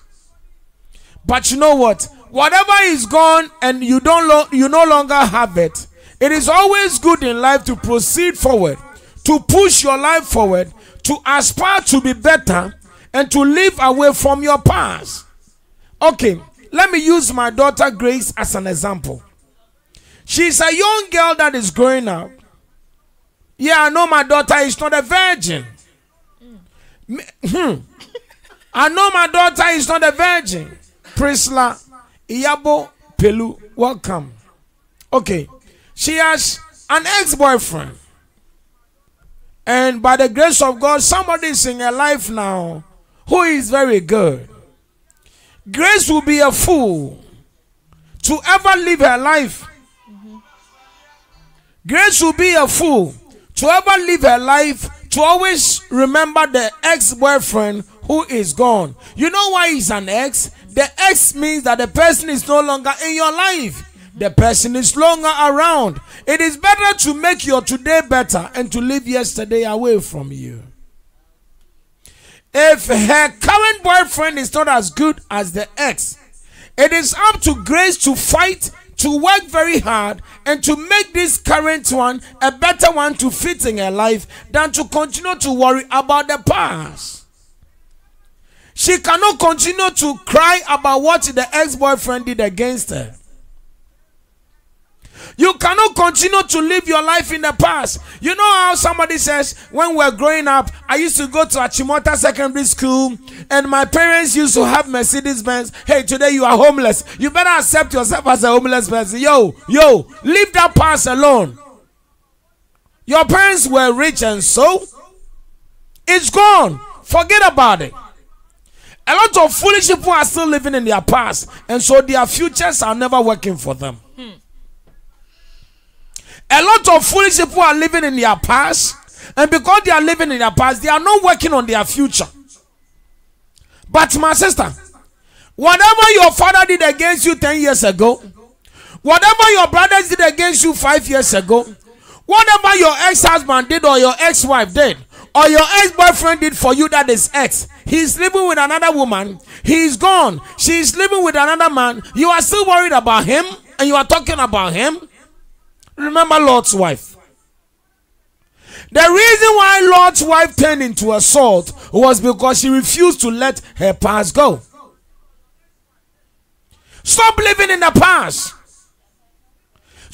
But you know what? Whatever is gone and you don't you no longer have it. It is always good in life to proceed forward, to push your life forward, to aspire to be better, and to live away from your past. Okay, let me use my daughter Grace as an example. She's a young girl that is growing up. Yeah, I know my daughter is not a virgin. Hmm. I know my daughter is not a virgin. Prisla Iyabo Pelu, welcome. Okay, she has an ex-boyfriend, and by the grace of God, somebody is in her life now who is very good. Grace will be a fool to ever live her life. Grace will be a fool to ever live her life to always remember the ex boyfriend who is gone. You know why he's an ex? The ex means that the person is no longer in your life. the person is longer around. It is better to make your today better and to leave yesterday away from you. If her current boyfriend is not as good as the ex, it is up to Grace to fight, to work very hard, and to make this current one a better one to fit in her life than to continue to worry about the past. She cannot continue to cry about what the ex boyfriend did against her. You cannot continue to live your life in the past. You know how somebody says, when we're growing up, I used to go to Achimota Secondary School and my parents used to have Mercedes Benz. Hey, today you are homeless. You better accept yourself as a homeless person. Yo, yo, leave that past alone. Your parents were rich and so it's gone. Forget about it. A lot of foolish people are still living in their past, and so their futures are never working for them. A lot of foolish people are living in their past, and because they are living in their past, they are not working on their future. But my sister, whatever your father did against you 10 years ago, whatever your brothers did against you 5 years ago, whatever your ex husband did or your ex wife did, or your ex boyfriend did for you that is ex, he's living with another woman, he's gone, she's living with another man, you are still worried about him, and you are talking about him. Remember Lot's wife. The reason why Lot's wife turned into a salt was because she refused to let her past go. Stop living in the past.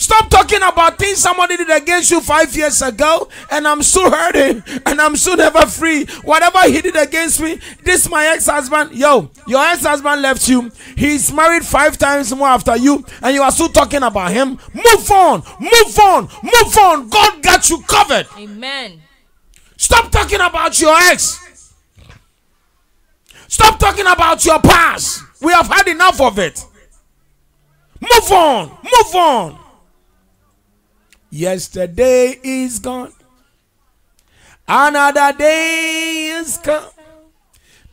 Stop talking about things somebody did against you five years ago, and I'm still hurting, and I'm still never free. Whatever he did against me, this my ex-husband. Yo, your ex-husband left you. He's married five times more after you, and you are still talking about him. Move on, move on, move on. God got you covered. Amen. Stop talking about your ex. Stop talking about your past. We have had enough of it. Move on, move on. Yesterday is gone. Another day is come.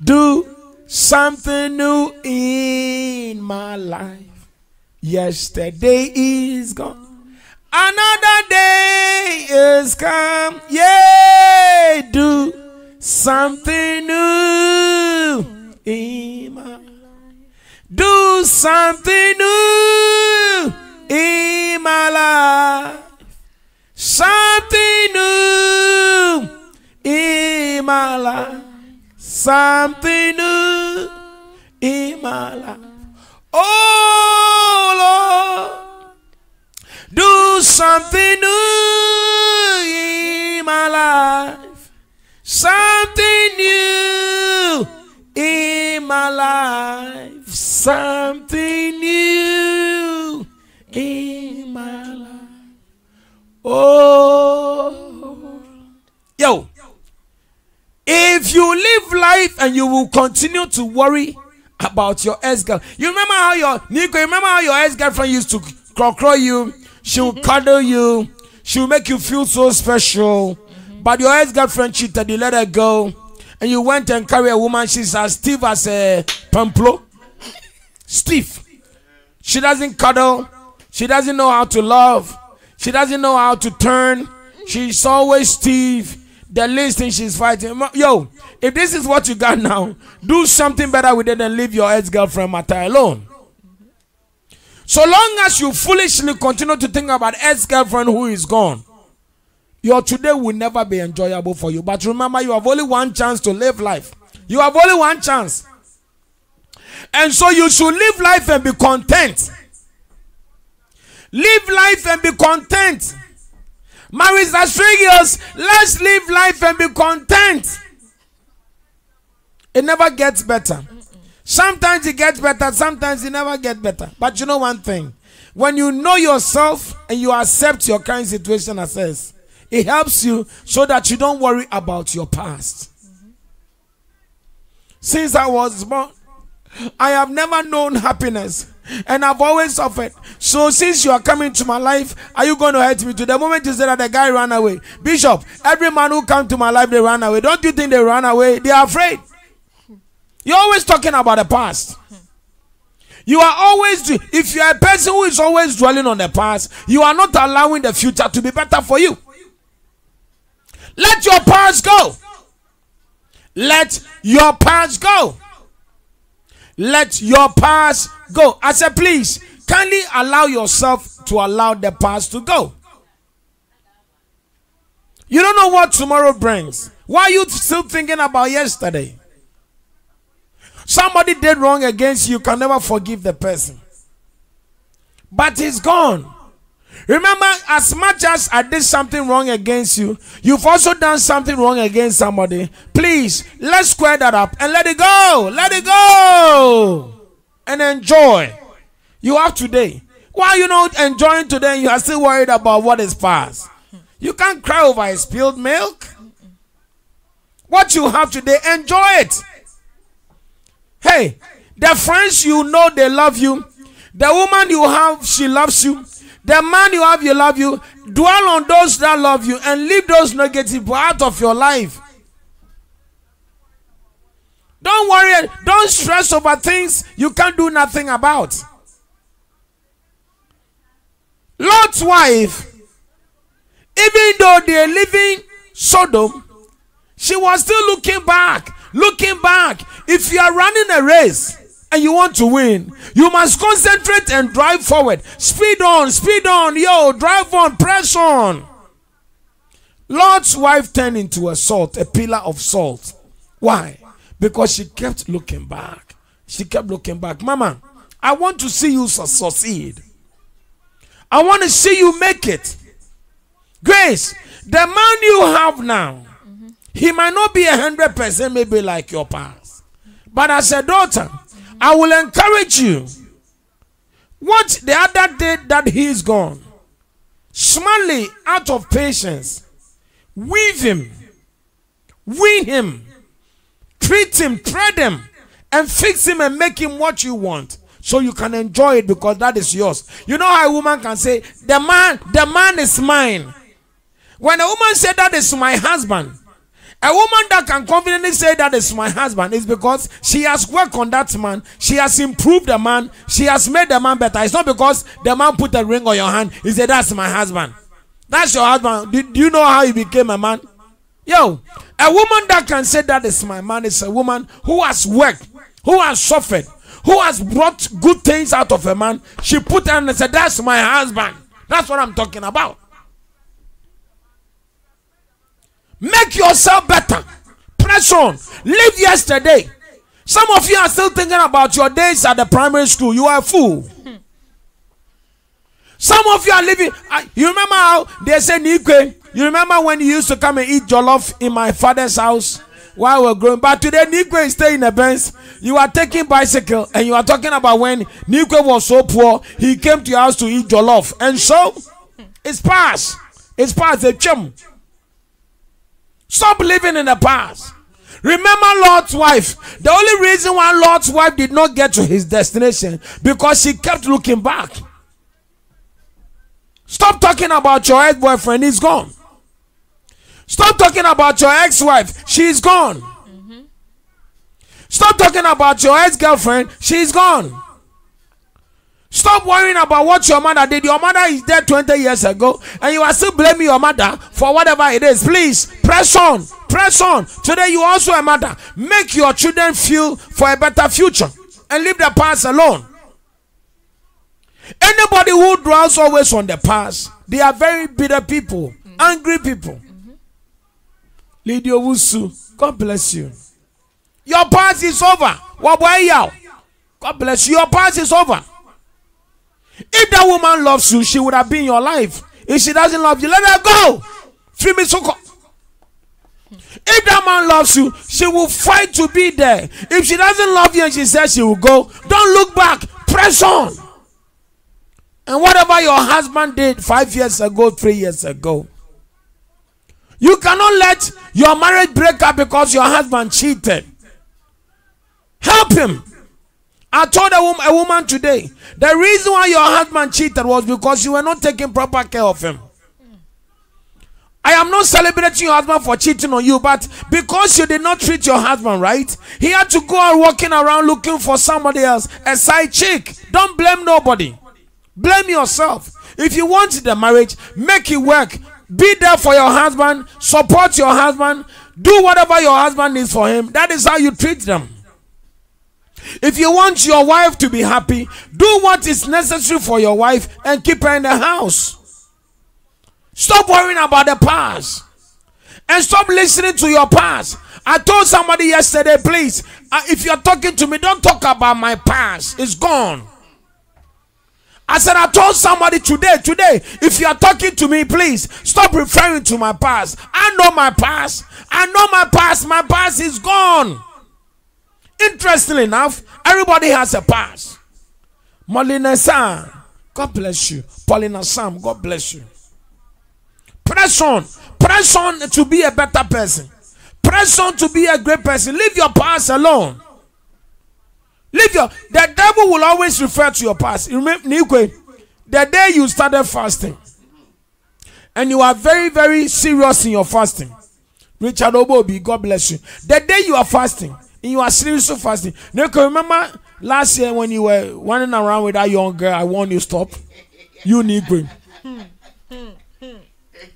Do something new in my life. Yesterday is gone. Another day is come. Yeah, do something new in my life. Do something new in my life. Something new in my life. Something new in my life. Oh Lord, do something new in my life. Something new in my life. Something Oh, yo, if you live life and you will continue to worry about your ex girl, you remember how your Nico, you remember how your ex girlfriend used to crow you, she will cuddle you, she will make you feel so special. But your ex girlfriend cheated, you let her go, and you went and carry a woman, she's as stiff as a pamplo. Stiff. She doesn't cuddle, she doesn't know how to love. She doesn't know how to turn. She's always stiff. The least thing she's fighting. Yo, if this is what you got now, do something better with it than leave your ex girlfriend matter alone. So long as you foolishly continue to think about ex girlfriend who is gone, your today will never be enjoyable for you. But remember, you have only one chance to live life. You have only one chance. And so you should live life and be content. Live life and be content. Marriage Australians, let's live life and be content. It never gets better. Sometimes it gets better, sometimes it never gets better. But you know one thing when you know yourself and you accept your current situation as is, it helps you so that you don't worry about your past. Since I was born, I have never known happiness and I've always suffered. So since you are coming to my life, are you going to hurt me? To the moment you say that the guy ran away, Bishop, every man who come to my life they run away. Don't you think they ran away? They are afraid. You're always talking about the past. You are always, if you are a person who is always dwelling on the past, you are not allowing the future to be better for you. Let your past go. Let your past go. Let your past go. I said, please, kindly allow yourself to allow the past to go. You don't know what tomorrow brings. Why are you still thinking about yesterday? Somebody did wrong against you, you can never forgive the person. But he's gone. Remember, as much as I did something wrong against you, you've also done something wrong against somebody. Please, let's square that up and let it go. Let it go. And enjoy. You have today. Why you not enjoying today you are still worried about what is past? You can't cry over spilled milk. What you have today, enjoy it. Hey, the friends you know they love you. The woman you have, she loves you. The man you have, you love you. Dwell on those that love you and leave those negative out of your life. Don't worry, don't stress over things you can't do nothing about. Lot's wife, even though they're living Sodom, she was still looking back, looking back. If you are running a race and you want to win, you must concentrate and drive forward. Speed on, speed on, yo, drive on, press on. Lord's wife turned into a salt, a pillar of salt. Why? Because she kept looking back. She kept looking back. Mama, I want to see you succeed. I want to see you make it. Grace, the man you have now, he might not be a hundred percent maybe like your past. But as a daughter, I will encourage you. What the other day that he is gone, smartly out of patience, weave him, win him, treat him, tread him, and fix him and make him what you want. So you can enjoy it because that is yours. You know how a woman can say, The man, the man is mine. When a woman said that is my husband, a woman that can confidently say that is my husband is because she has worked on that man. She has improved the man. She has made the man better. It's not because the man put a ring on your hand. He said, That's my husband. That's your husband. Do, do you know how he became a man? Yo, a woman that can say that is my man is a woman who has worked, who has suffered, who has brought good things out of a man. She put and said, That's my husband. That's what I'm talking about. Make yourself better. Press on. Live yesterday. Some of you are still thinking about your days at the primary school. You are a fool. Some of you are living. You remember how they say Nikwe? You remember when you used to come and eat jollof in my father's house while we were growing? But today Nikwe is staying in the Benz. You are taking bicycle and you are talking about when Nikwe was so poor, he came to your house to eat jollof. And so it's past. It's past the chum. Stop living in the past. Remember Lord's wife. The only reason why Lord's wife did not get to his destination because she kept looking back. Stop talking about your ex boyfriend, he's gone. Stop talking about your ex wife, she's gone. Stop talking about your ex girlfriend, she's gone. Stop worrying about what your mother did. Your mother is dead 20 years ago, and you are still blaming your mother for whatever it is. Please press on, press on. Today, you also a mother. Make your children feel for a better future and leave the past alone. Anybody who dwells always on the past, they are very bitter people, angry people. Mm-hmm. Lydia God bless you. Your past is over. God bless you. Your past is over. If that woman loves you, she would have been your life. If she doesn't love you, let her go. Free me so if that man loves you, she will fight to be there. If she doesn't love you and she says she will go, don't look back. Press on. And whatever your husband did five years ago, three years ago, you cannot let your marriage break up because your husband cheated. Help him. I told a woman, a woman today the reason why your husband cheated was because you were not taking proper care of him. I am not celebrating your husband for cheating on you, but because you did not treat your husband right, he had to go out walking around looking for somebody else, a side chick. Don't blame nobody. Blame yourself. If you want the marriage, make it work. Be there for your husband, support your husband, do whatever your husband needs for him. That is how you treat them. If you want your wife to be happy, do what is necessary for your wife and keep her in the house. Stop worrying about the past and stop listening to your past. I told somebody yesterday, please, uh, if you're talking to me, don't talk about my past. It's gone. I said, I told somebody today, today, if you are talking to me, please stop referring to my past. I know my past. I know my past. My past is gone. Interestingly enough, everybody has a past. Molina Sam, God bless you. Paulina Sam, God bless you. Press on. Press on to be a better person. Press on to be a great person. Leave your past alone. Leave your. The devil will always refer to your past. Remember, the day you started fasting, and you are very, very serious in your fasting. Richard Obobi, God bless you. The day you are fasting, and you are serious fasting. Nikwe, remember last year when you were running around with that young girl, I warned you stop. You Nikwe.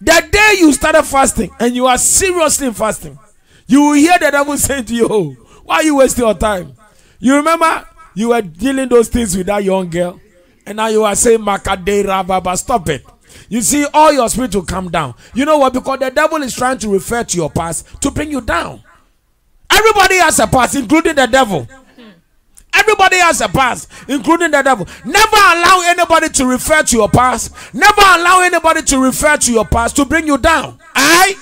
The day you started fasting and you are seriously fasting, you will hear the devil [laughs] saying to you, oh, Why are you wasting your time? You remember you were dealing those things with that young girl, and now you are saying, Makadera Baba, stop it. You see, all your spirit will come down. You know what? Because the devil is trying to refer to your past to bring you down. Everybody has a past, including the devil. Everybody has a past, including the devil. Never allow anybody to refer to your past. Never allow anybody to refer to your past to bring you down. Alright?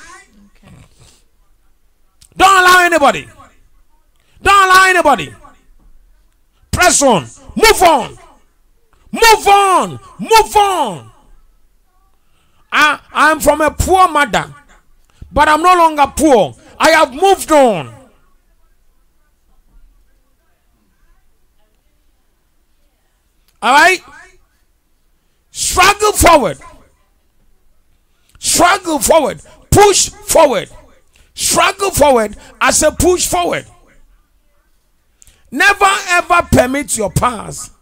Don't allow anybody. Don't allow anybody. Press on. Move on. Move on. Move on. I, I'm from a poor mother, but I'm no longer poor. I have moved on. All right? Struggle forward. Struggle forward. Push forward. Struggle forward as a push forward. Never ever permit your past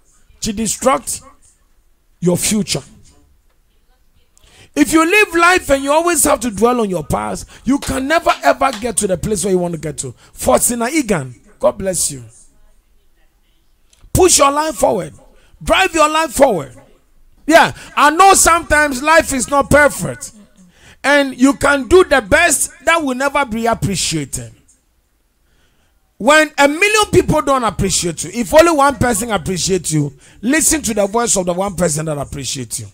to destruct your future. If you live life and you always have to dwell on your past, you can never ever get to the place where you want to get to. Fortina Egan, God bless you. Push your life forward. Drive your life forward. Yeah, I know sometimes life is not perfect. And you can do the best that will never be appreciated. When a million people don't appreciate you, if only one person appreciates you, listen to the voice of the one person that appreciates you.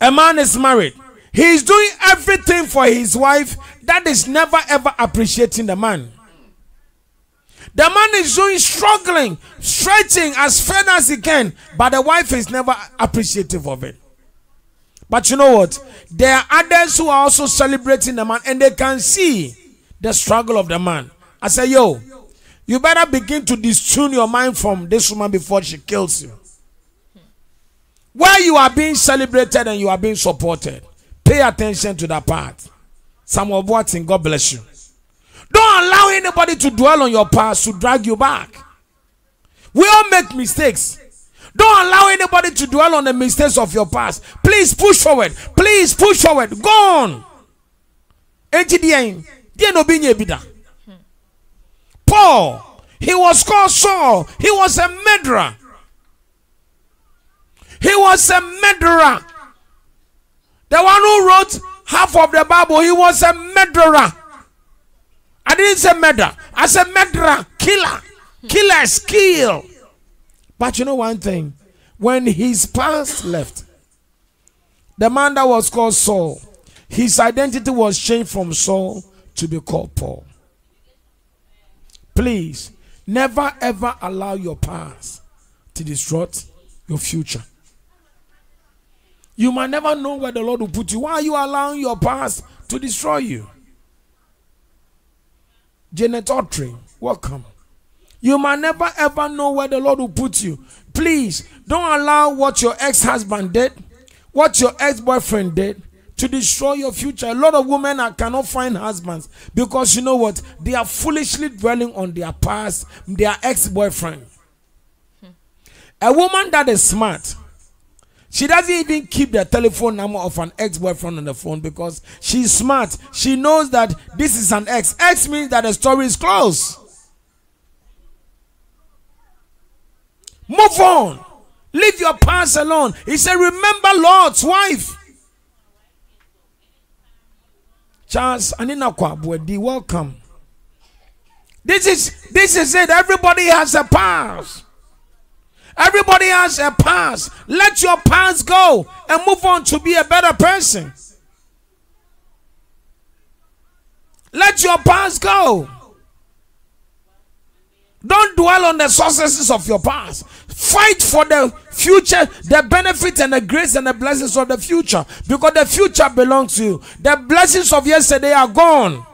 A man is married. He is doing everything for his wife that is never ever appreciating the man. The man is doing struggling, stretching as far as he can, but the wife is never appreciative of it. But you know what? There are others who are also celebrating the man and they can see the struggle of the man. I say, yo, you better begin to distune your mind from this woman before she kills you. Where you are being celebrated and you are being supported, pay attention to that part. Some of what's in God bless you. Don't allow anybody to dwell on your past to drag you back. We all make mistakes. Don't allow anybody to dwell on the mistakes of your past. Please push forward. Please push forward. Go on. Paul, he was called Saul. He was a murderer. He was a murderer. The one who wrote half of the Bible, he was a murderer. I didn't say murder. I said murderer, killer. Killers kill. But you know one thing? When his past left, the man that was called Saul, his identity was changed from Saul to be called Paul. Please, never ever allow your past to distort your future. You might never know where the Lord will put you. Why are you allowing your past to destroy you? Janet Autry, welcome. You might never ever know where the Lord will put you. Please don't allow what your ex husband did, what your ex-boyfriend did to destroy your future. A lot of women are, cannot find husbands because you know what? They are foolishly dwelling on their past, their ex-boyfriend. A woman that is smart, she doesn't even keep the telephone number of an ex-boyfriend on the phone because she's smart. She knows that this is an ex. Ex means that the story is closed. Move on. Leave your past alone. He said, Remember Lord's wife. Charles Anina Kwabwedi, welcome. This is this is it. Everybody has a past. Everybody has a past. Let your past go and move on to be a better person. Let your past go. Don't dwell on the successes of your past. Fight for the future, the benefits and the grace and the blessings of the future. Because the future belongs to you. The blessings of yesterday are gone.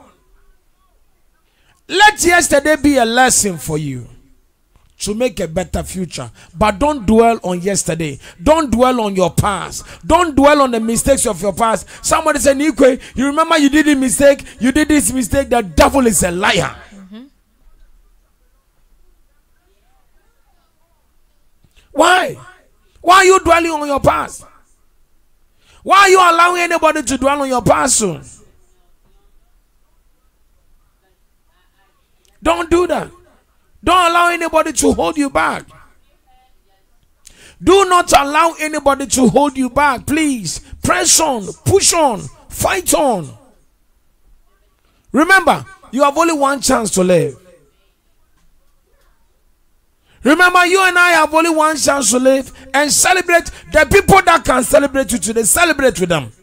Let yesterday be a lesson for you to make a better future. But don't dwell on yesterday. Don't dwell on your past. Don't dwell on the mistakes of your past. Somebody said, Nikwe, you remember you did a mistake? You did this mistake. The devil is a liar. Why? Why are you dwelling on your past? Why are you allowing anybody to dwell on your past? Don't do that. Don't allow anybody to hold you back. Do not allow anybody to hold you back. Please press on, push on, fight on. Remember, you have only one chance to live. Remember, you and I have only one chance to live and celebrate the people that can celebrate you today. Celebrate with them.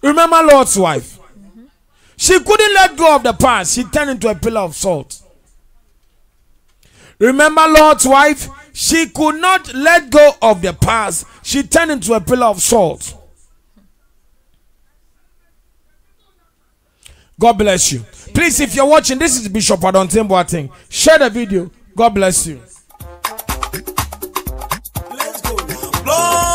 Remember Lord's wife. She couldn't let go of the past. She turned into a pillar of salt. Remember Lord's wife? She could not let go of the past. She turned into a pillar of salt. God bless you. Please, if you're watching, this is Bishop Adonteng Boateng. Share the video. God bless you. Let's go now.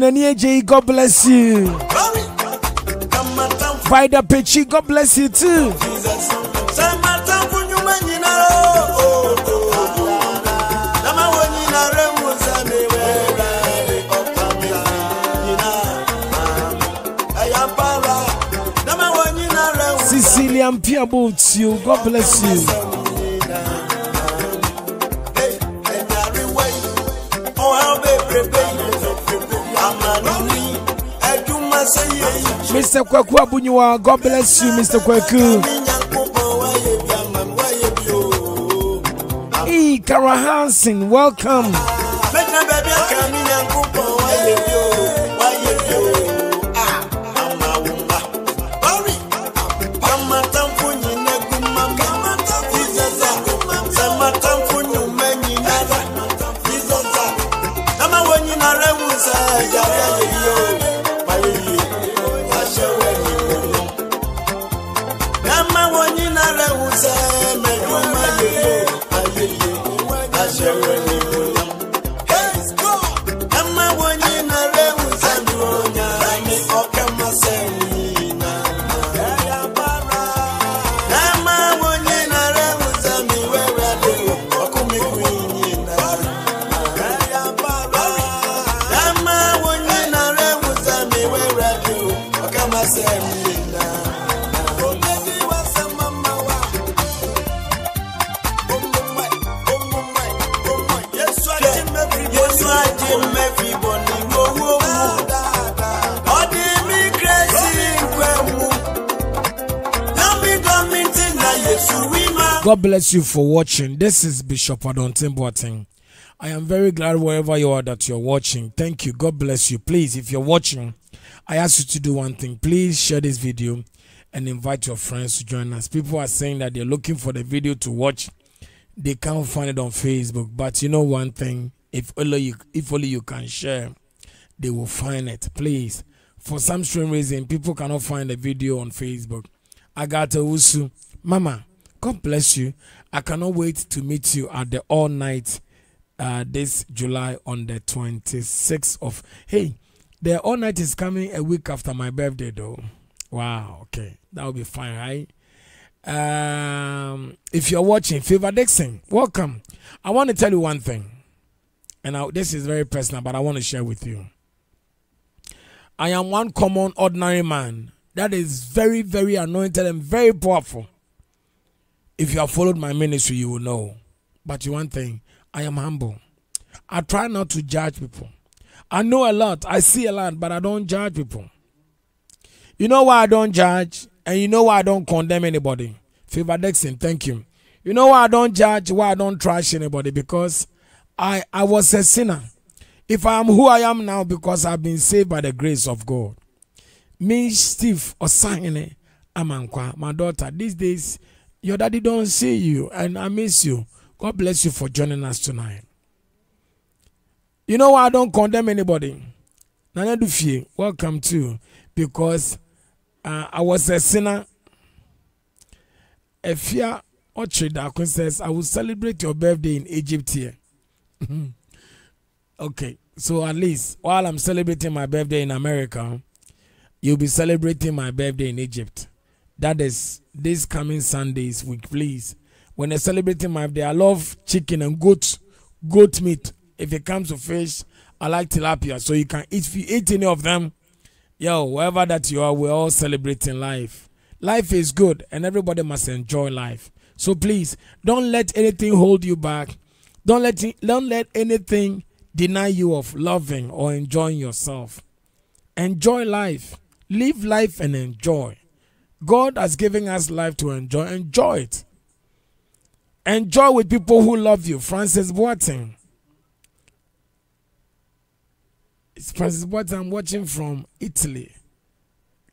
Anani AJ, God bless you. Vida Pechi, God bless you too. Cecilia you God bless you. Mr. Kwaku Abunyiwa, God bless you, Mr. Kwaku. E. Kara Hansen, welcome. God bless you for watching. This is Bishop Adonteng Boateng. I am very glad wherever you are that you're watching. Thank you. God bless you. Please, if you're watching, I ask you to do one thing. Please share this video and invite your friends to join us. People are saying that they're looking for the video to watch. They can't find it on Facebook. But you know one thing, if only you if only you can share, they will find it. Please. For some strange reason, people cannot find the video on Facebook. Agatha Usu. Mama, God bless you. I cannot wait to meet you at the all night uh, this July on the 26th of. Hey, the all night is coming a week after my birthday, though. Wow, okay, that will be fine, right? Um, if you're watching, Favor Dixon, welcome. I want to tell you one thing, and I, this is very personal, but I want to share with you. I am one common, ordinary man that is very, very anointed and very powerful. If you have followed my ministry, you will know. But one thing, I am humble. I try not to judge people. I know a lot, I see a lot, but I don't judge people. You know why I don't judge? And you know why I don't condemn anybody? Favor Dixon, thank you. You know why I don't judge, why I don't trash anybody? Because I, I was a sinner. If I am who I am now, because I've been saved by the grace of God. Me, Steve Osahene Amankwa, my daughter, these days, your daddy don't see you, and I miss you. God bless you for joining us tonight. You know I don't condemn anybody? Nana Dufie, welcome too, because uh, I was a sinner. Efia Ochida says, I will celebrate your birthday in Egypt here. [laughs] okay, so at least while I'm celebrating my birthday in America, you'll be celebrating my birthday in Egypt. That is this coming Sunday's week, please. When they're celebrating my birthday, I love chicken and goat, goat meat. If it comes to fish, I like tilapia. So you can eat, if you eat any of them, yo, wherever that you are, we're all celebrating life. Life is good and everybody must enjoy life. So please, don't let anything hold you back. Don't let, don't let anything deny you of loving or enjoying yourself. Enjoy life. Live life and enjoy. God has given us life to enjoy. Enjoy it. Enjoy with people who love you. Francis Boateng. It's Francis Boateng I'm watching from Italy.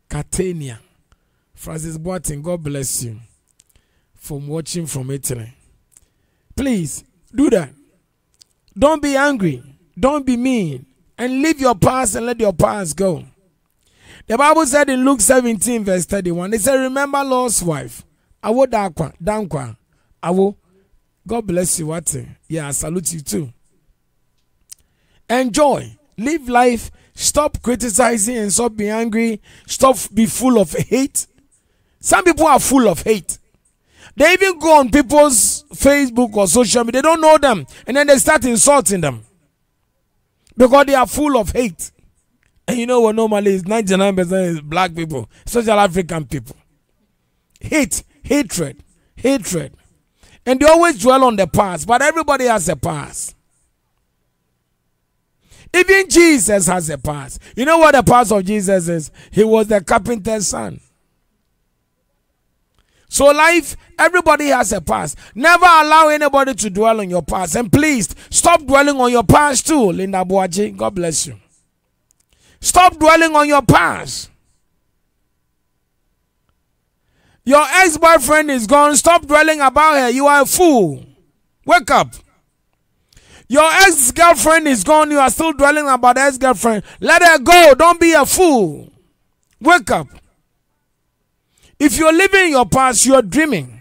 Catania. Francis Boateng, God bless you. From watching from Italy. Please do that. Don't be angry. Don't be mean. And leave your past and let your past go. The Bible said in Luke 17, verse 31, it said, Remember Lot's wife. Awo dakwa, dankwa. Awo. God bless you. What? Yeah, I salute you too. Enjoy. Live life. Stop criticizing and stop being angry. Stop be full of hate. Some people are full of hate. They even go on people's Facebook or social media. They don't know them. And then they start insulting them. Because they are full of hate. And you know what normally is 99% is black people, social African people. hate, hatred, hatred. And they always dwell on the past, but everybody has a past. Even Jesus has a past. You know what the past of Jesus is? He was the carpenter's son. So, life, everybody has a past. Never allow anybody to dwell on your past. And please, stop dwelling on your past too, Linda Boaji. God bless you. Stop dwelling on your past. Your ex boyfriend is gone. Stop dwelling about her. You are a fool. Wake up. Your ex girlfriend is gone. You are still dwelling about ex girlfriend. Let her go. Don't be a fool. Wake up. If you're living your past, you're dreaming.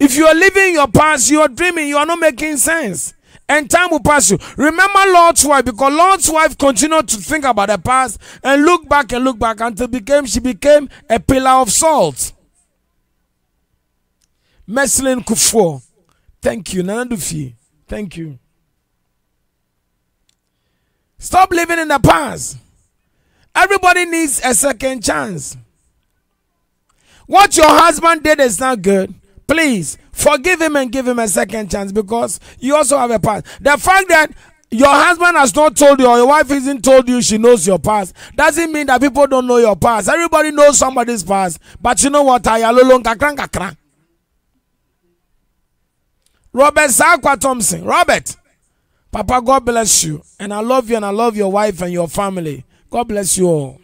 If you are living your past, you are dreaming. You are not making sense. And time will pass you. Remember Lot's wife because Lot's wife continued to think about the past and look back and look back until became she became a pillar of salt. Meslin Kufo. Thank you. Nana Dufi. Thank you. Stop living in the past. Everybody needs a second chance. What your husband did is not good. Please forgive him and give him a second chance because you also have a past. The fact that your husband has not told you or your wife isn't told you she knows your past doesn't mean that people don't know your past. Everybody knows somebody's past. But you know what? Robert Sakwa Thompson. Robert. Papa, God bless you. And I love you and I love your wife and your family. God bless you all.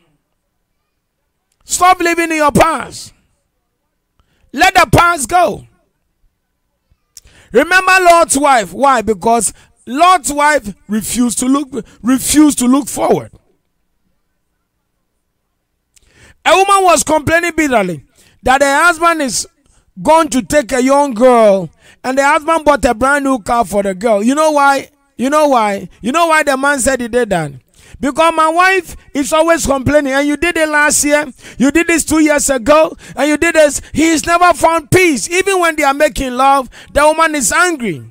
Stop living in your past. Let the past go. Remember Lot's wife. Why? Because Lot's wife refused to look refused to look forward. A woman was complaining bitterly that her husband is going to take a young girl and the husband bought a brand new car for the girl. You know why? You know why? You know why the man said he did that? Because my wife is always complaining, and you did it last year, you did this two years ago, and you did this. He's never found peace. Even when they are making love, the woman is angry.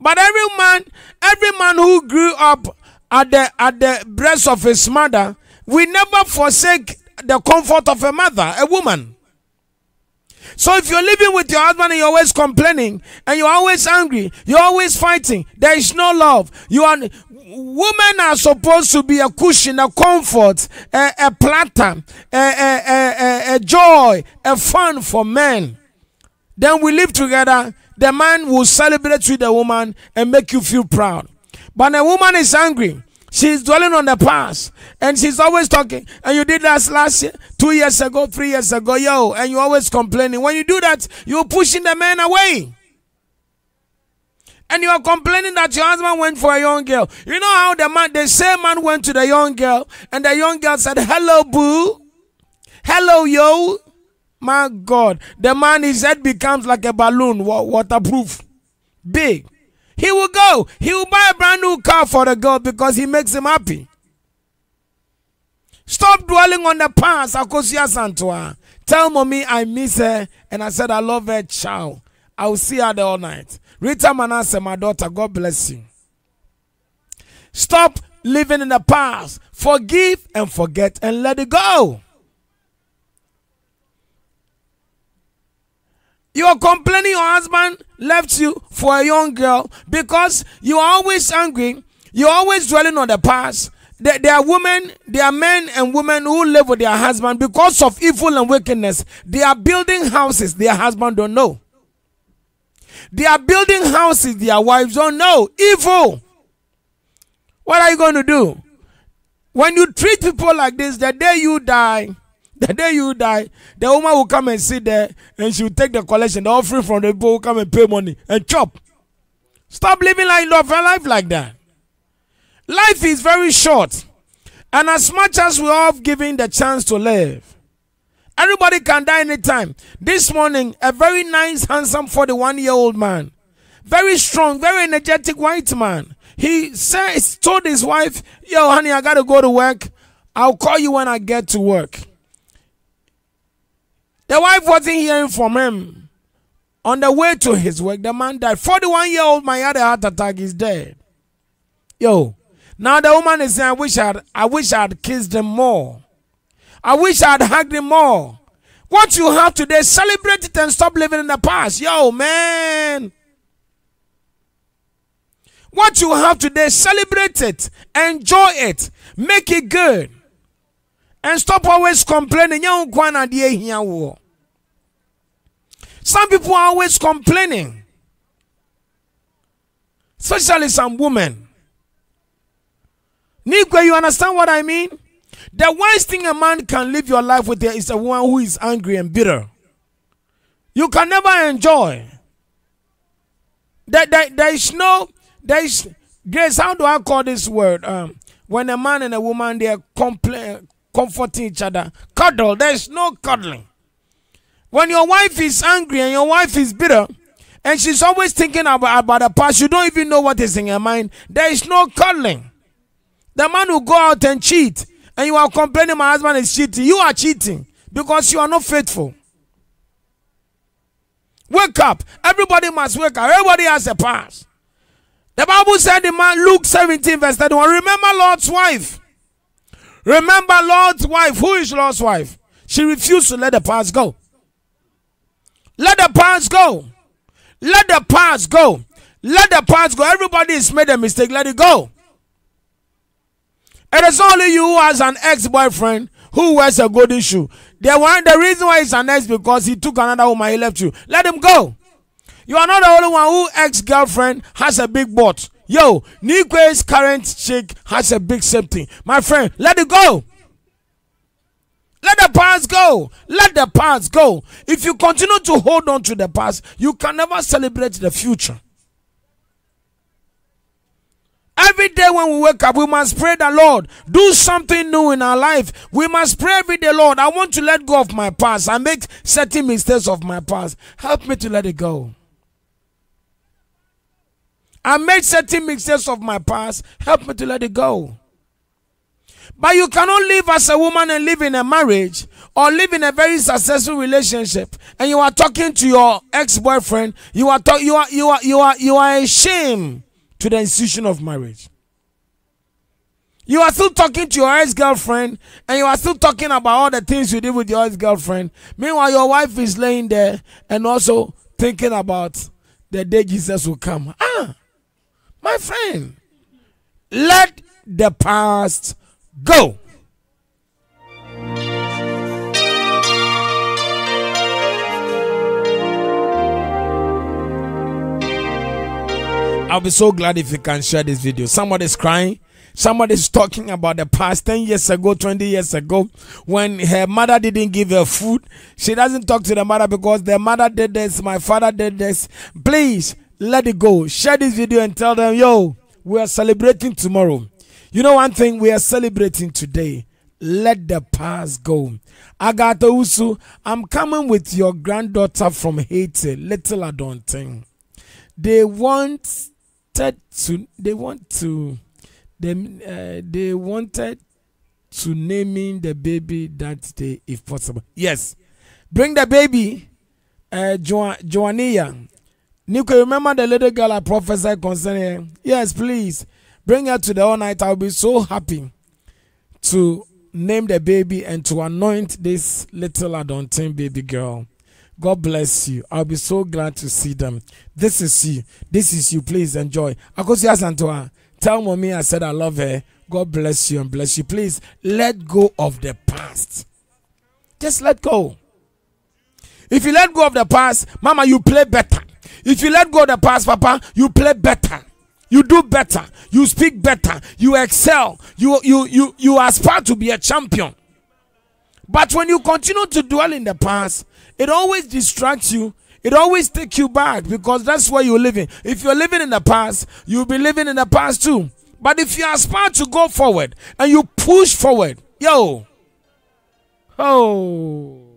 But every man, every man who grew up at the at the breast of his mother, we never forsake the comfort of a mother, a woman. So if you're living with your husband and you're always complaining and you're always angry, you're always fighting, there is no love. You are women are supposed to be a cushion, a comfort, a, a platter, a, a, a, a joy, a fun for men. Then we live together. The man will celebrate with the woman and make you feel proud. But the woman is angry. She's dwelling on the past and she's always talking. And you did that last year, two years ago, three years ago, yo, and you're always complaining. When you do that, you're pushing the man away and you are complaining that your husband went for a young girl. You know how the man, the same man went to the young girl, and the young girl said, Hello, boo. Hello, yo. My God. The man, his head becomes like a balloon, waterproof, big. He will go. He will buy a brand new car for the girl because he makes him happy. Stop dwelling on the past, Akosia Santua. Tell mommy I miss her, and I said I love her. Ciao. I will see her there all night. Rita Manasseh, my daughter, God bless you. Stop living in the past. Forgive and forget and let it go. You are complaining your husband left you for a young girl because you are always angry. You're always dwelling on the past. There, there, are women, there are men and women who live with their husband because of evil and wickedness. They are building houses their husband don't know. They are building houses their wives don't know. Evil. What are you going to do? When you treat people like this, the day you die, [laughs] the day you die, the woman will come and sit there and she will take the collection, the offering from the people will come and pay money and chop. Stop living like love and life like that. Life is very short. And as much as we are given the chance to live, Everybody can die anytime. This morning, a very nice, handsome 41 year old man, very strong, very energetic white man. He says, told his wife, Yo, honey, I gotta go to work. I'll call you when I get to work. The wife wasn't hearing from him. On the way to his work, the man died. 41 year old man had a heart attack, he's dead. Yo. Now the woman is saying, I wish I had, I wish I had kissed him more. I wish I'd hugged him more. What you have today, celebrate it and stop living in the past. Yo, man. What you have today, celebrate it, enjoy it, make it good, and stop always complaining. Some people are always complaining, especially some women. Nikwe, you understand what I mean? The worst thing a man can live your life with is a woman who is angry and bitter. You can never enjoy. There, there, there is no, there is, Grace, how do I call this word? Um, when a man and a woman, they are compl- comforting each other. Cuddle, there is no cuddling. When your wife is angry and your wife is bitter, and she's always thinking about, about the past, you don't even know what is in her mind, there is no cuddling. The man who go out and cheat, and you are complaining my husband is cheating, you are cheating because you are not faithful. Wake up. Everybody must wake up. Everybody has a past. The Bible said in Luke 17, verse 31, remember Lot's wife. Remember Lot's wife. Who is Lot's wife? She refused to let the past go. Let the past go. Let the past go. Let the past go. Everybody has made a mistake. Let it go. It is only you has an ex-boyfriend who wears a golden shoe. The one, the reason why he's an ex because he took another woman, he left you. Let him go. You are not the only one who ex-girlfriend has a big butt. Yo, Nikwe's current chick has a big something. My friend, let it go. Let the past go. Let the past go. If you continue to hold on to the past, you can never celebrate the future. Day when we wake up, we must pray the Lord. Do something new in our life. We must pray every day, Lord. I want to let go of my past. I make certain mistakes of my past. Help me to let it go. I made certain mistakes of my past. Help me to let it go. But you cannot live as a woman and live in a marriage or live in a very successful relationship and you are talking to your ex-boyfriend. You are you are you are you are you are ashamed to the institution of marriage. You are still talking to your ex girlfriend and you are still talking about all the things you did with your ex girlfriend. Meanwhile, your wife is laying there and also thinking about the day Jesus will come. Ah, my friend, let the past go. I'll be so glad if you can share this video. Somebody's crying. Somebody's talking about the past 10 years ago, 20 years ago, when her mother didn't give her food. She doesn't talk to the mother because the mother did this, my father did this. Please let it go. Share this video and tell them, yo, we are celebrating tomorrow. You know one thing, we are celebrating today. Let the past go. Agatha Usu, I'm coming with your granddaughter from Haiti, little Adonteng. They want to they want to they uh, they wanted to naming the baby that day if possible yes bring the baby uh jo- joania nico remember the little girl i prophesied concerning her yes please bring her to the all night i'll be so happy to name the baby and to anoint this little adontin baby girl God bless you. I'll be so glad to see them. This is you. This is you. Please enjoy. Akosia Santoa, tell mommy I said I love her. God bless you and bless you. Please let go of the past. Just let go. If you let go of the past, mama, you play better. If you let go of the past, papa, you play better. You do better. You speak better. You excel. You you you you aspire to be a champion. But when you continue to dwell in the past, it always distracts you. It always takes you back because that's where you're living. If you're living in the past, you'll be living in the past too. But if you aspire to go forward and you push forward, yo, oh.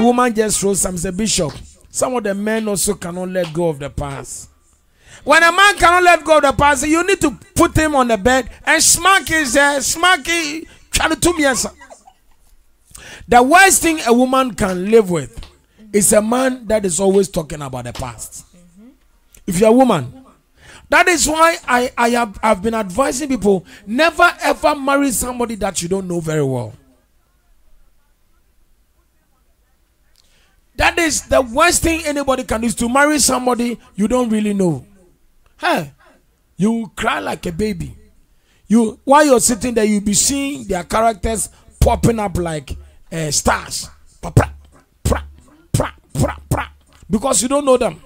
Woman just wrote some say bishop some of the men also cannot let go of the past When a man cannot let go of the past, you need to put him on the bed and smack his uh, smack it. Try to me years. The worst thing a woman can live with is a man that is always talking about the past. If you're a woman, that is why I, I have I've been advising people never ever marry somebody that you don't know very well. That is the worst thing anybody can do is to marry somebody you don't really know. Hey, you cry like a baby. You while you're sitting there, you'll be seeing their characters popping up like uh, stars. Because you don't know them.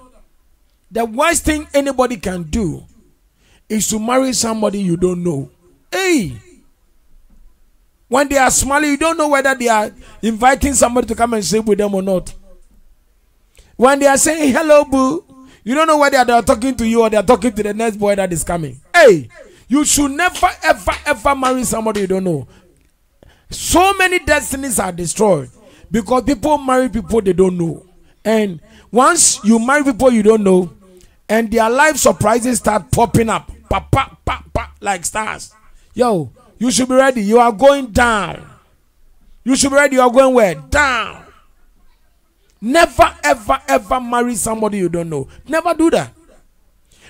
The worst thing anybody can do is to marry somebody you don't know. Hey, when they are smiling, you don't know whether they are inviting somebody to come and sleep with them or not. When they are saying hello, boo, you don't know whether they are talking to you or they are talking to the next boy that is coming. Hey, you should never, ever, ever marry somebody you don't know. So many destinies are destroyed because people marry people they don't know. And once you marry people you don't know, and their life surprises start popping up, pop, pop, pop, like stars. Yo, you should be ready. You are going down. You should be ready. You are going where? Down. Never, ever, ever marry somebody you don't know. Never do that.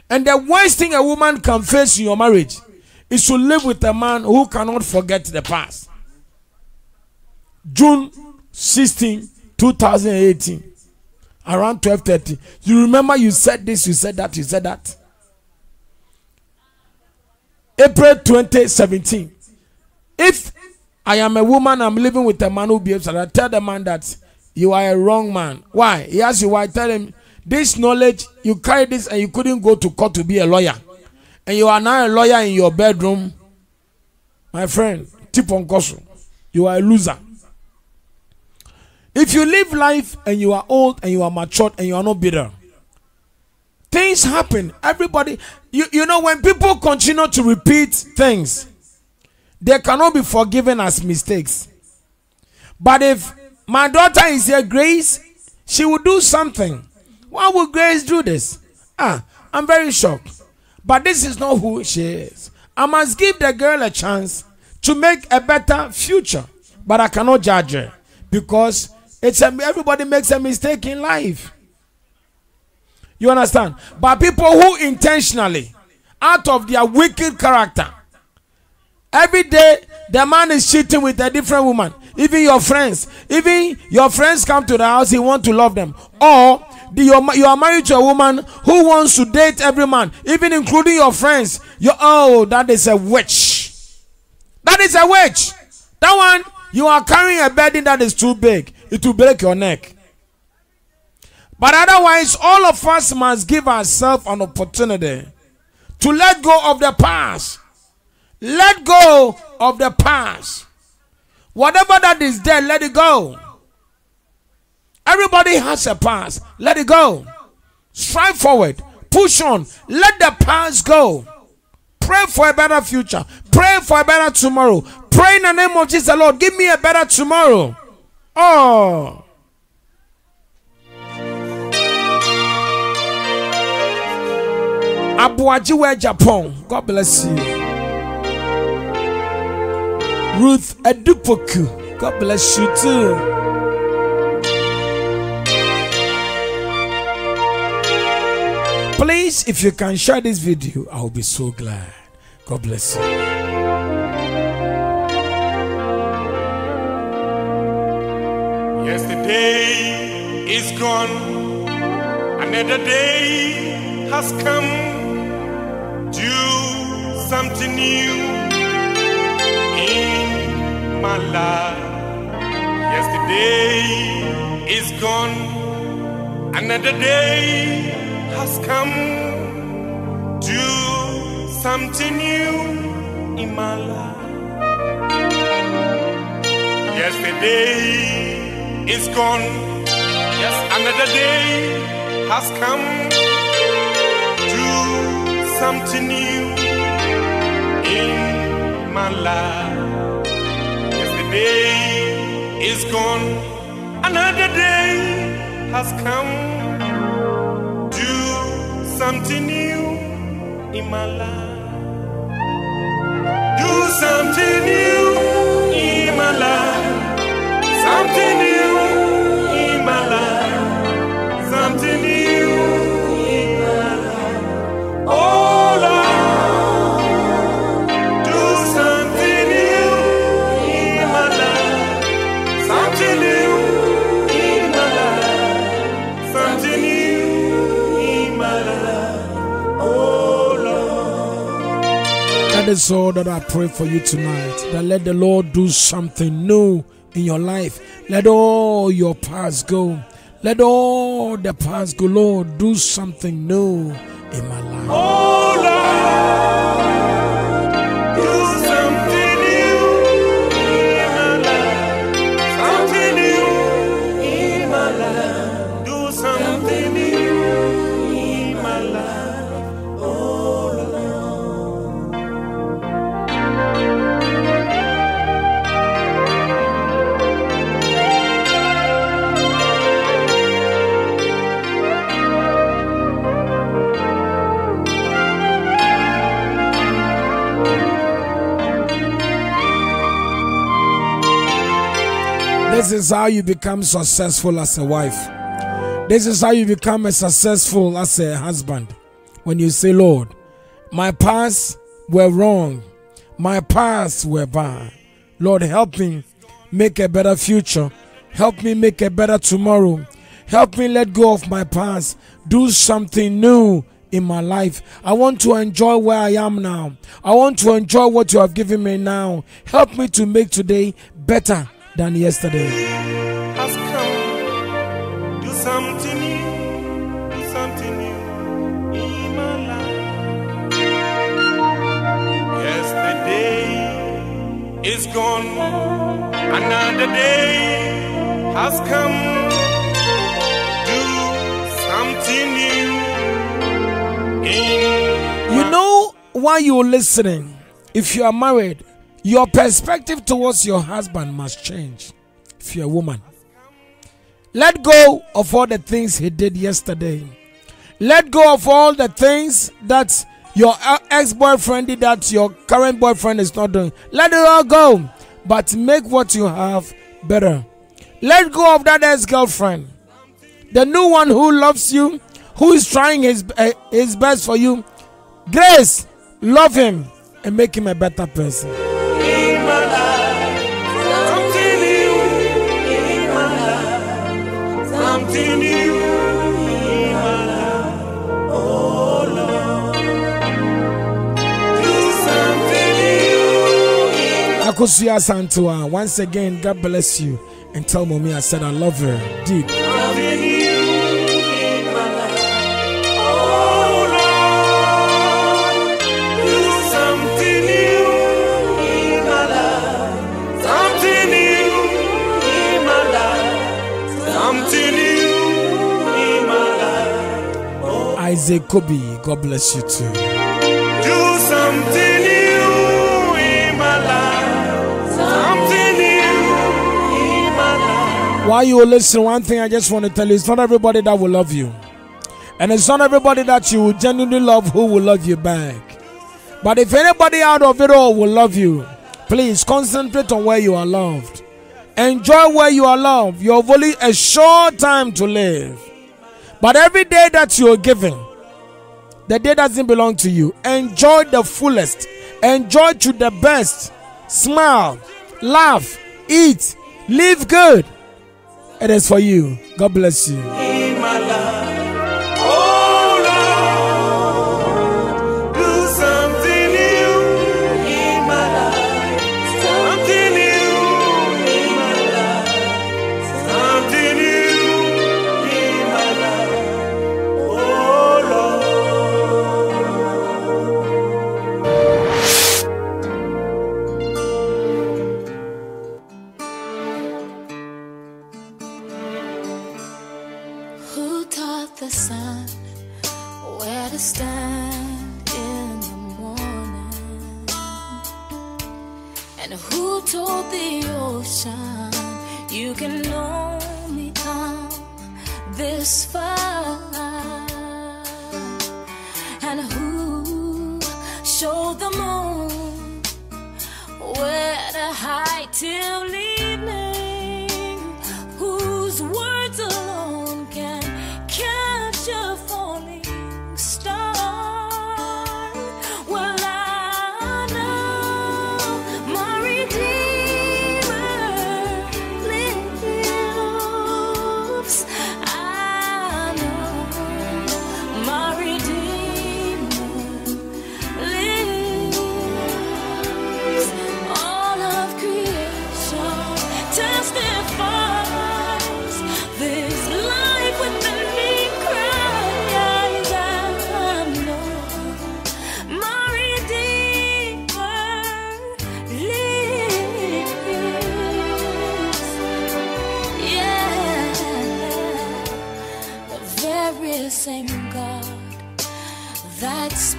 And the worst thing a woman can face in your marriage is to live with a man who cannot forget the past. June 16, 2018, around 12:30. You remember you said this, you said that, you said that. April 2017. If I am a woman, I'm living with a man who behaves like that, tell the man that you are a wrong man. Why? He asks you why. Tell him this knowledge, you carry this and you couldn't go to court to be a lawyer. And you are now a lawyer in your bedroom. My friend, tip on Kosu. You are a loser. If you live life and you are old and you are matured and you are not bitter, things happen. Everybody, you, you know, when people continue to repeat things, they cannot be forgiven as mistakes. But if my daughter is here, Grace, she will do something. Why would Grace do this? Ah, I'm very shocked. But this is not who she is. I must give the girl a chance to make a better future. But I cannot judge her because it's a, everybody makes a mistake in life. You understand? But people who intentionally, out of their wicked character, every day the man is cheating with a different woman. Even your friends, even your friends come to the house, he want to love them. Or the, you're, you are married to a woman who wants to date every man, even including your friends. You oh, that is a witch. That is a witch. That one, you are carrying a burden that is too big. It will break your neck. But otherwise, all of us must give ourselves an opportunity to let go of the past. Let go of the past. Whatever that is there, let it go. Everybody has a past. Let it go. Strive forward. Push on. Let the past go. Pray for a better future. Pray for a better tomorrow. Pray in the name of Jesus, Lord. Give me a better tomorrow. Oh. Abuajiwe Japan. God bless you. Ruth Edupoku. God bless you too. Please, if you can share this video, I'll be so glad. God bless you. Yesterday is gone, another day has come. Do something new my life. Yesterday is gone, another day has come. Do something new in my life. Yesterday is gone. Yes, another day has come. Do something new in my life. Yesterday is gone. Another day has come. Do something new in my life. Do something new in my life. Something new is all that I pray for you tonight. That let the Lord do something new in your life. Let all your past go. Let all the past go. Lord, do something new in my life. Oh This is how you become successful as a wife. This is how you become a successful as a husband. When you say, Lord, my past were wrong, my past were bad. Lord, help me make a better future. Help me make a better tomorrow. Help me let go of my past. Do something new in my life. I want to enjoy where I am now. I want to enjoy what you have given me now. Help me to make today better than yesterday. has come. Do something new, do something new in my life. Yesterday is gone, another day has come. Do something new You know why you're listening? If you are married, your perspective towards your husband must change. If you're a woman, let go of all the things he did yesterday. Let go of all the things that your ex boyfriend did that your current boyfriend is not doing. Let it all go, but make what you have better. Let go of that ex girlfriend. The new one who loves you, who is trying his, uh, his best for you. Grace, love him and make him a better person. In Santua, once again, God bless you. And tell mommy I said I love her. Deep. something new in my life. Oh Lord, do something new in my life. Something new in my life. Something new in my life. Oh. Isaac Kobe, God bless you too. While you listen, one thing I just want to tell you it's not everybody that will love you. And it's not everybody that you will genuinely love who will love you back. But if anybody out of it all will love you, please concentrate on where you are loved. Enjoy where you are loved. You have only a short time to live. But every day that you are given, the day doesn't belong to you. Enjoy the fullest. Enjoy to the best. Smile, laugh, eat, live good. It is for you. God bless you.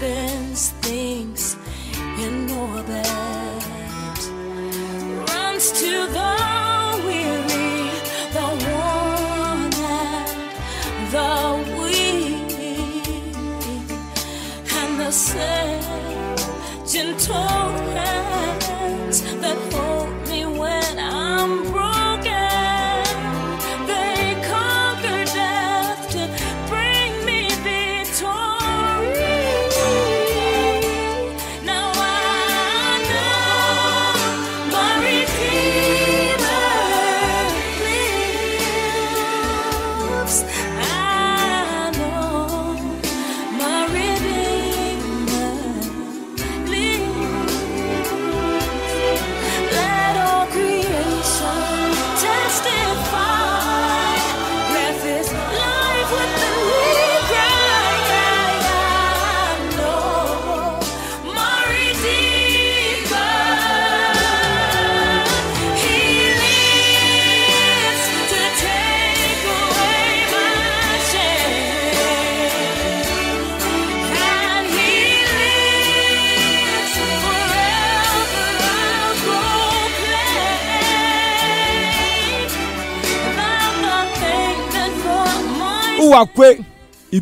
That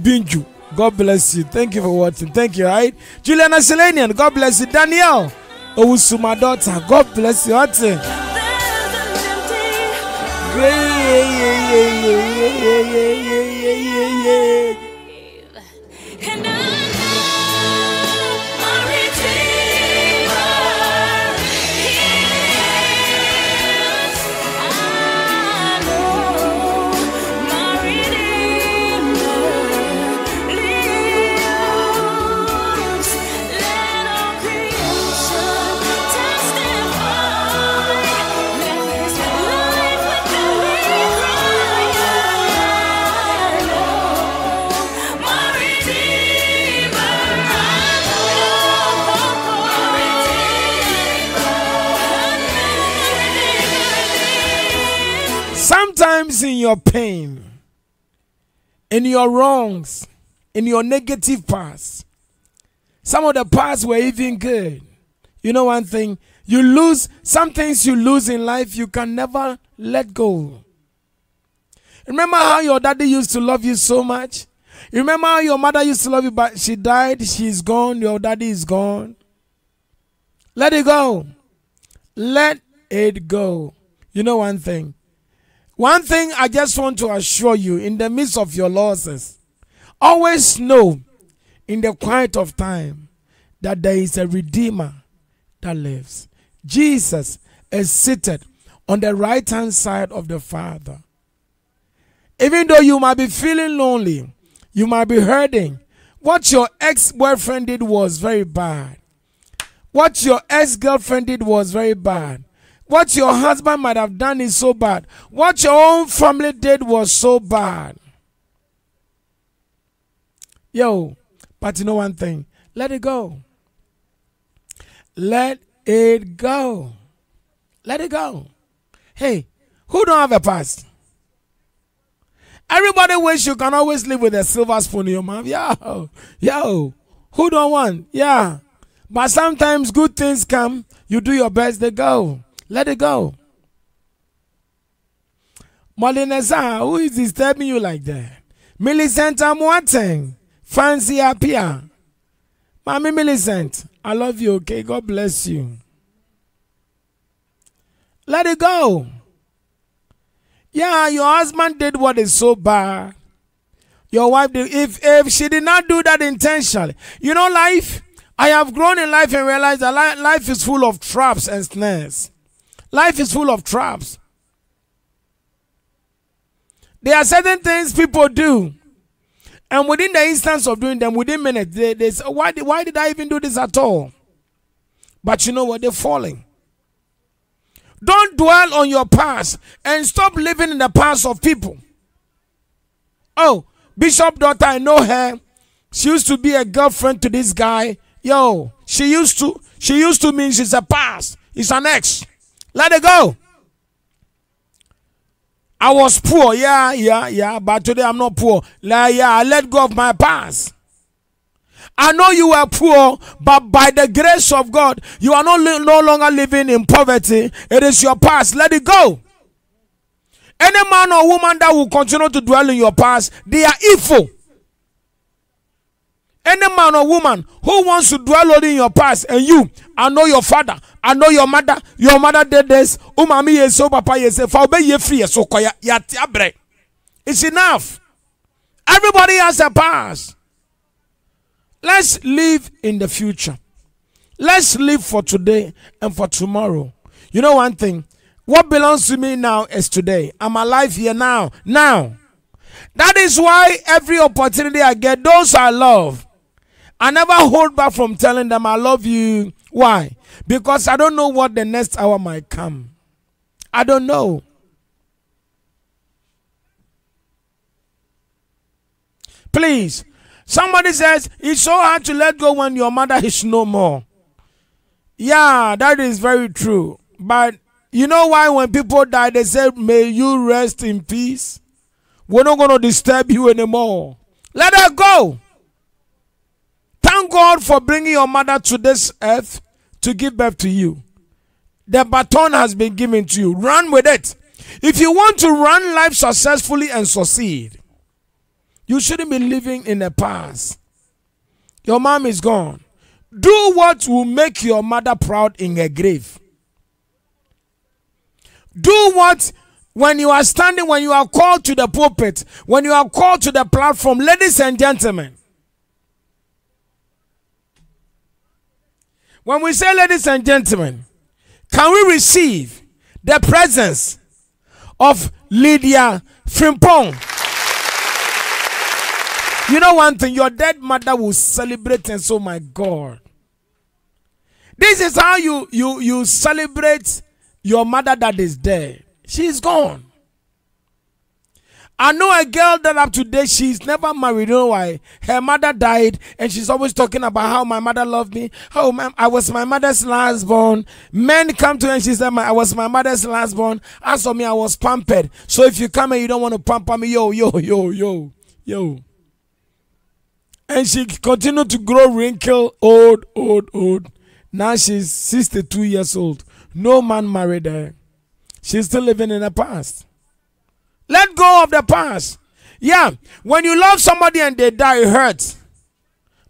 Ibinju. God bless you. Thank you for watching. Thank you, right? Juliana Selenian, God bless you. Danielle Owusu, my daughter, God bless you. What's it? Your pain, in your wrongs, in your negative past, some of the past were even good. You know one thing? You lose some things you lose in life you can never let go. Remember how your daddy used to love you so much? Remember how your mother used to love you, but she died, she's gone, your daddy is gone. Let it go. Let it go. You know one thing? One thing I just want to assure you in the midst of your losses, always know in the quiet of time that there is a Redeemer that lives. Jesus is seated on the right hand side of the Father. Even though you might be feeling lonely, you might be hurting, what your ex boyfriend did was very bad. What your ex girlfriend did was very bad. What your husband might have done is so bad. What your own family did was so bad. Yo, but you know one thing let it go. Let it go. Let it go. Hey, who don't have a past? Everybody wish you can always live with a silver spoon in your mouth. Yo, yo, who don't want? Yeah. But sometimes good things come, you do your best, they go. Let it go. Molinesa, who is disturbing you like that? Millicent Amwateng, Fancy Apia. Mami Millicent, I love you, okay? God bless you. Let it go. Yeah, your husband did what is so bad. Your wife did. If if she did not do that intentionally, you know, life. I have grown in life and realized that life is full of traps and snares. Life is full of traps. There are certain things people do, and within the instance of doing them, within minutes, they, they say, why did, why did I even do this at all? But you know what? They're falling. Don't dwell on your past and stop living in the past of people. Oh, Bishop daughter, I know her. She used to be a girlfriend to this guy. Yo, she used to, she used to mean she's a past. It's an ex. Let it go. I was poor, yeah, yeah, yeah, but today I'm not poor. Like, yeah, I let go of my past. I know you were poor, but by the grace of God, you are no, no longer living in poverty. It is your past. Let it go. Any man or woman that will continue to dwell in your past, they are evil. Any man or woman who wants to dwell only in your past, and you, I know your father, I know your mother, your mother did this, umami yes, so papa yes, for be ye free, so koya yatiabre. It's enough. Everybody has a past. Let's live in the future. Let's live for today and for tomorrow. You know one thing? What belongs to me now is today. I'm alive here now. Now. That is why every opportunity I get, those I love, I never hold back from telling them I love you. Why? Because I don't know what the next hour might come. I don't know. Please, somebody says it's so hard to let go when your mother is no more. Yeah, that is very true. But you know why when people die, they say, May you rest in peace? We're not going to disturb you anymore. Let her go. Thank God for bringing your mother to this earth to give birth to you. The baton has been given to you. Run with it. If you want to run life successfully and succeed, you shouldn't be living in the past. Your mom is gone. Do what will make your mother proud in her grave. Do what when you are standing, when you are called to the pulpit, when you are called to the platform, ladies and gentlemen. When we say, ladies and gentlemen, can we receive the presence of Lydia Frimpong? You know one thing, your dead mother will celebrate and so my God. This is how you you you celebrate your mother that is dead. She's gone. I know a girl that up to date, she's never married. You know why? Her mother died, and she's always talking about how my mother loved me. How my, I was my mother's last born. Men come to her and she said, I was my mother's last born. As for me, I was pampered. So if you come and you don't want to pamper me, yo, yo, yo, yo, yo. And she continued to grow wrinkle, old, old, old. Now she's 62 years old. No man married her. She's still living in the past. Let go of the past. Yeah, when you love somebody and they die, it hurts.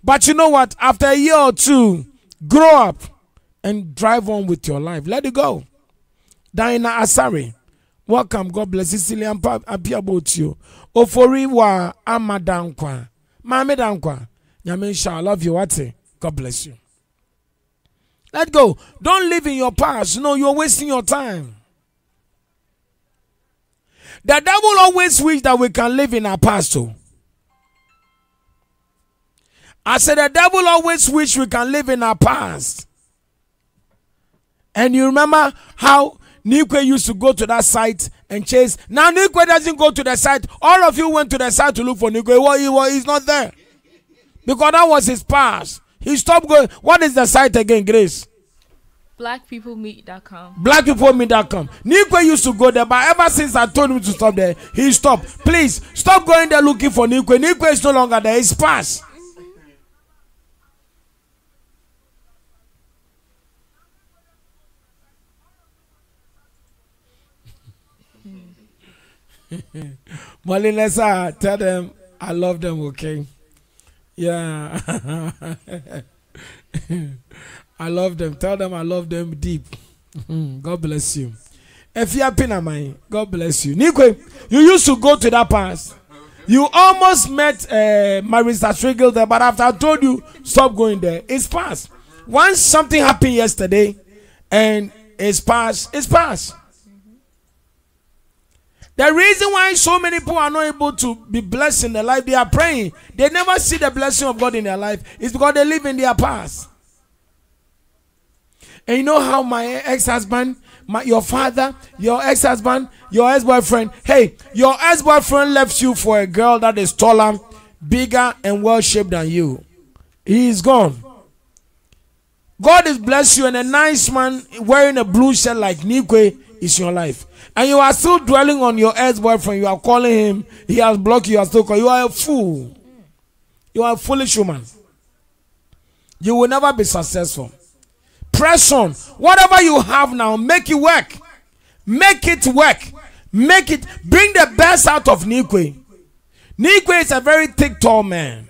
But you know what? After a year or two, grow up and drive on with your life. Let it go. Diana Asari. Welcome. God bless you. About you. Ofori wa amadankwa. Mame dankwa. Nyame I love you. What's God bless you. Let go. Don't live in your past. No, you're wasting your time. The devil always wish that we can live in our past. I said the devil always wish we can live in our past. And you remember how Nikwe used to go to that site and chase. Now Nikwe doesn't go to the site. All of you went to the site to look for Nikwe. Well, he was, he's not there. Because that was his past. He stopped going. What is the site again, Grace? Blackpeoplemeet.com. Blackpeoplemeet.com. Nikwe used to go there, but ever since I told him to stop there, he stopped. Please stop going there looking for Nikwe. Nikwe is no longer there. It's past. [laughs] Molinesa, tell them I love them, okay? Yeah. [laughs] I love them. Tell them I love them deep. God bless you. If you are Pinamai, God bless you. Nikwe, you used to go to that past. You almost met uh, Marisa Striggle there, but after I told you, stop going there. It's past. Once something happened yesterday and it's past, it's past. The reason why so many people are not able to be blessed in their life, they are praying. They never see the blessing of God in their life. It's because they live in their past. And you know how my ex-husband, my, your father, your ex-husband, your ex-boyfriend, hey, your ex-boyfriend left you for a girl that is taller, bigger, and well-shaped than you. He is gone. God is blessed you, and a nice man wearing a blue shirt like Nikwe is your life. And you are still dwelling on your ex-boyfriend. You are calling him. He has blocked you. You are still calling. You are a fool. You are a foolish woman. You will never be successful. Whatever you have now, make it work. Make it work. Make it. Bring the best out of Nikwe. Nikwe is a very thick, tall man.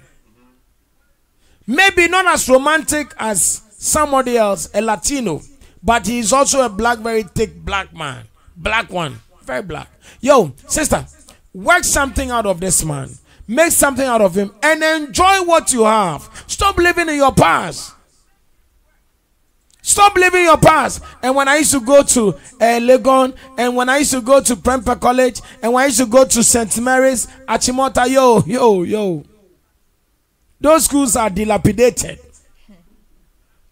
Maybe not as romantic as somebody else, a Latino, but he is also a black, very thick black man. Black one. Very black. Yo, sister, work something out of this man. Make something out of him and enjoy what you have. Stop living in your past. Stop living your past. And when I used to go to uh, Legon, and when I used to go to Prempeh College, and when I used to go to St. Mary's, Achimota, yo, yo, yo. Those schools are dilapidated.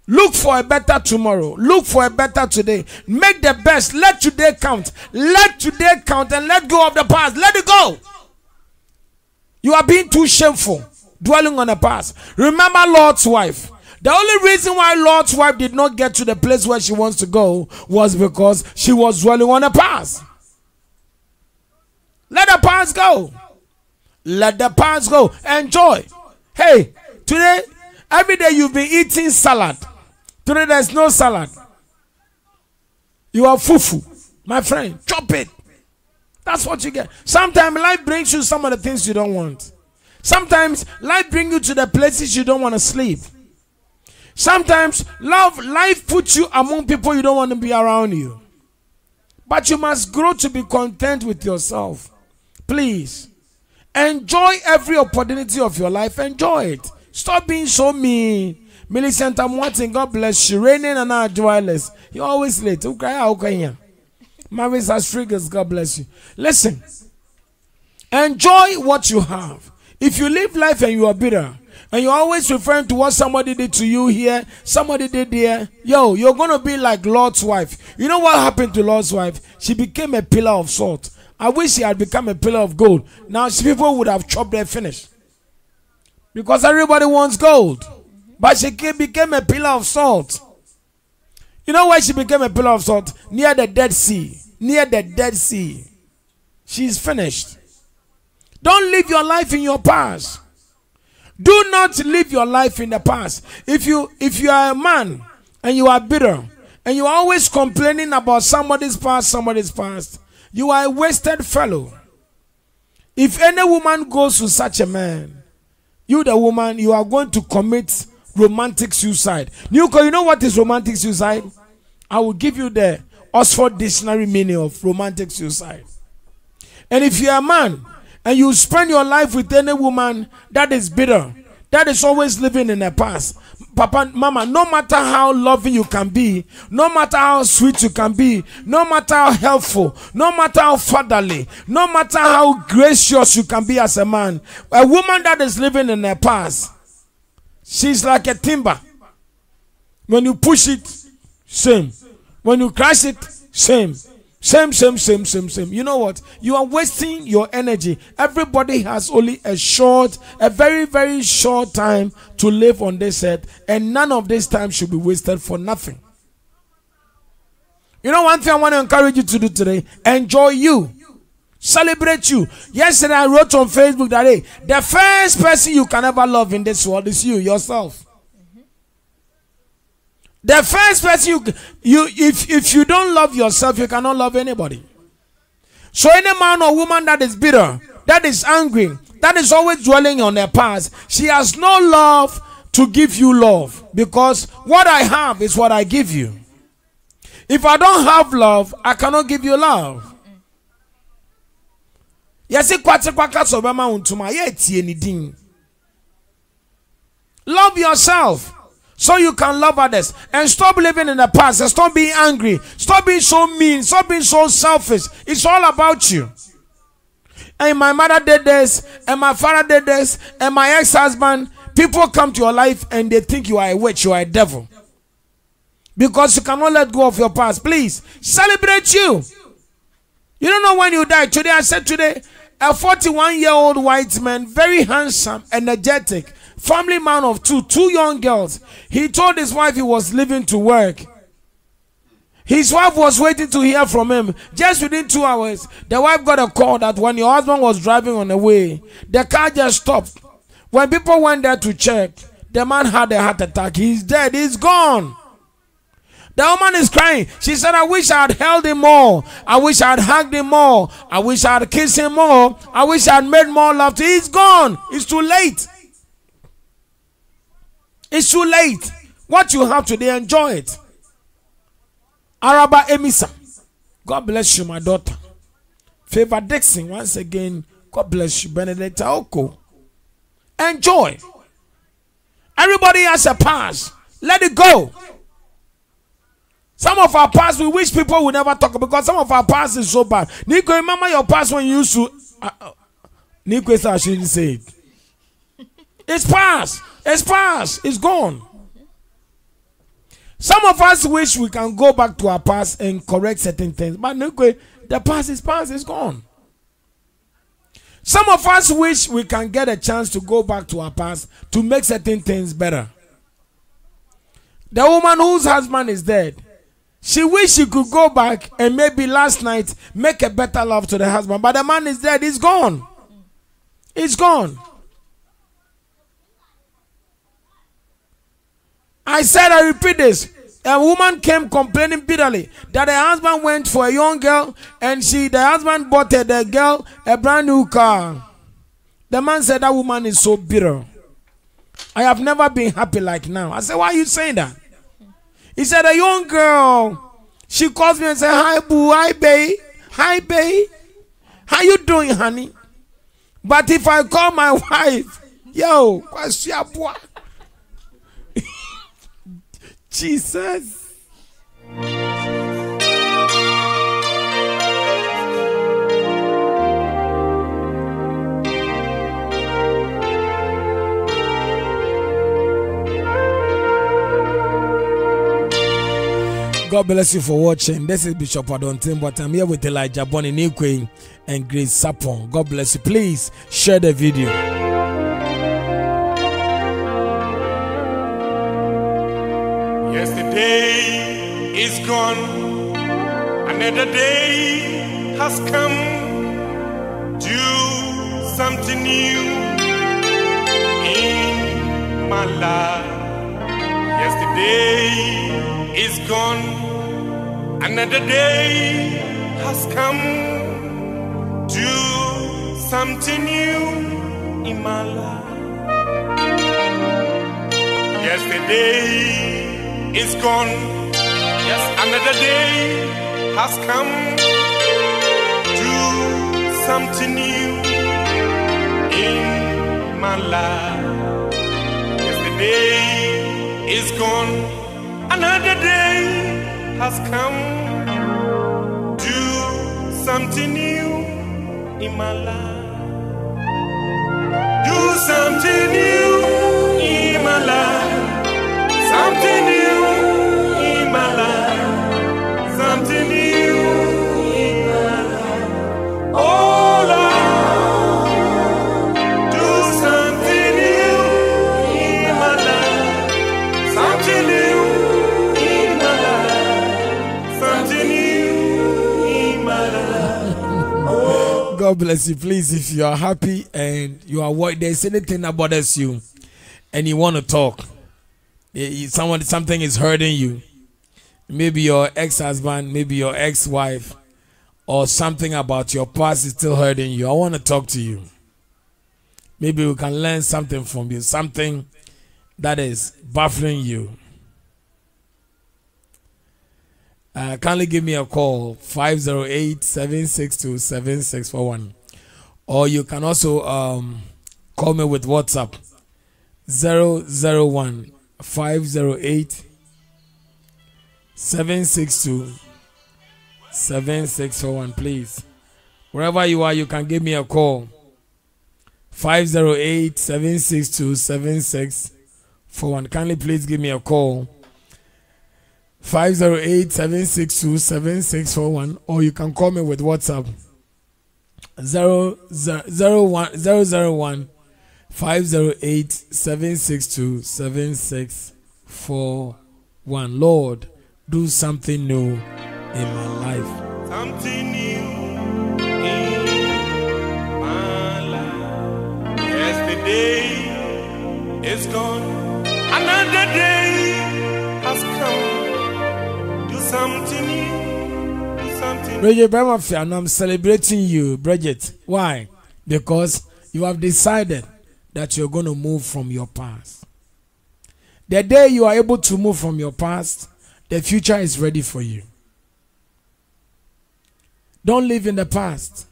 Look for a better tomorrow. Look for a better today. Make the best. Let today count. Let today count and let go of the past. Let it go. You are being too shameful, dwelling on the past. Remember Lot's wife. The only reason why Lot's wife did not get to the place where she wants to go was because she was dwelling on the past. Let the past go. Let the past go. Enjoy. Hey, today, every day you've been eating salad. Today there's no salad. You are fufu. My friend, chop it. That's what you get. Sometimes life brings you some of the things you don't want. Sometimes life brings you to the places you don't want to sleep. Sometimes love life puts you among people you don't want to be around you. But you must grow to be content with yourself. Please. Enjoy every opportunity of your life. Enjoy it. Stop being so mean. Millicent, I'm watching. God bless you. Raining and our joyless. You're always late. Okay, okay. Marisa Striggers, God bless you. Listen. Enjoy what you have. If you live life and you are bitter, and you're always referring to what somebody did to you here, somebody did there, yo, you're gonna be like Lot's wife. You know what happened to Lot's wife? She became a pillar of salt. I wish she had become a pillar of gold. Now people would have chopped their finish. Because everybody wants gold. But she became a pillar of salt. You know why she became a pillar of salt? Near the Dead Sea. Near the Dead Sea. She's finished. Don't live your life in your past. Do not live your life in the past. If you if you are a man and you are bitter and you are always complaining about somebody's past, somebody's past, you are a wasted fellow. If any woman goes to such a man, you the woman, you are going to commit romantic suicide. Nuko, you know what is romantic suicide? I will give you the Oxford Dictionary meaning of romantic suicide. And if you are a man and you spend your life with any woman that is bitter, that is always living in the past, Papa, Mama, no matter how loving you can be, no matter how sweet you can be, no matter how helpful, no matter how fatherly, no matter how gracious you can be as a man, a woman that is living in the past, she's like a timber. When you push it, same. When you crash it, same. Same, same, same, same, same. You know what? You are wasting your energy. Everybody has only a short, a very, very short time to live on this earth, and none of this time should be wasted for nothing. You know, one thing I want to encourage you to do today enjoy you, celebrate you. Yesterday, I wrote on Facebook that hey, the first person you can ever love in this world is you, yourself. The first person you, you if, if you don't love yourself, you cannot love anybody. So any man or woman that is bitter, that is angry, that is always dwelling on their past, she has no love to give you love because what I have is what I give you. If I don't have love, I cannot give you love. Yɛsi kwate kwaka wo ntoma yɛ etie din. Love yourself so you can love others and stop living in the past and stop being angry. Stop being so mean. Stop being so selfish. It's all about you. And my mother did this, and my father did this, and my ex husband. People come to your life and they think you are a witch, you are a devil. Because you cannot let go of your past. Please celebrate you. You don't know when you die. Today, I said today, a 41 year old white man, very handsome, energetic, family man of two, two young girls. He told his wife he was leaving to work. His wife was waiting to hear from him. Just within two hours, the wife got a call that when your husband was driving on the way, the car just stopped. When people went there to check, the man had a heart attack. He's dead. He's gone. The woman is crying. She said, I wish I had held him more. I wish I had hugged him more. I wish I had kissed him more. I wish I had made more love to. He's gone. It's too late. It's too late. What you have today, enjoy it. Araba Emisa. God bless you, my daughter. Favor Dixon, once again. God bless you, Benedict Oko. Enjoy. Everybody has a past. Let it go. Some of our past we wish people would never talk because some of our past is so bad. Nico, remember your past when you used to. Uh, uh, Nico I shouldn't say it. It's past. It's past. It's gone. Some of us wish we can go back to our past and correct certain things, but Nico, the past is past. It's gone. Some of us wish we can get a chance to go back to our past to make certain things better. The woman whose husband is dead, she wish she could go back and maybe last night make a better love to the husband, but the man is dead. He's gone. He's gone. I said, I repeat this. A woman came complaining bitterly that her husband went for a young girl and she, the husband bought her, the girl a brand new car. The man said, That woman is so bitter. I have never been happy like now. I said, Why are you saying that? He said, A young girl, she calls me and said, Hi, boo, hi, babe, hi, babe. How you doing, honey? But if I call my [laughs] wife, yo, your boy? Jesus. God bless you for watching. This is Bishop Adonteng, but I'm here with Elijah Bonnie Nikwe and Grace Sapon. God bless you. Please share the video. Yesterday is gone, another day has come. Do something new in my life. Yesterday is gone, another day has come. Do something new in my life. Yesterday is gone. Yes, another day has come. Do something new in my life. Yesterday is gone. Another day has come. Do something new in my life. Do something new in my life. Something new God bless you. Please, if you are happy and you are worried, there's anything that bothers you and you want to talk, someone something is hurting you. Maybe your ex-husband, maybe your ex-wife, or something about your past is still hurting you. I want to talk to you. Maybe we can learn something from you, something that is baffling you. Uh, kindly give me a call 508 762 7641. Or you can also um, call me with WhatsApp 001 508 762 7641. Please. Wherever you are, you can give me a call 508 762 7641. Kindly please give me a call 508 762 7641 or you can call me with WhatsApp 001 001 508 762 7641. Lord, do something new in my life. Something new in my life. Yesterday is gone. Another day Bridget Bremafia, and I'm celebrating you, Bridget. Why? Because you have decided that you're going to move from your past. The day you are able to move from your past, the future is ready for you. Don't live in the past.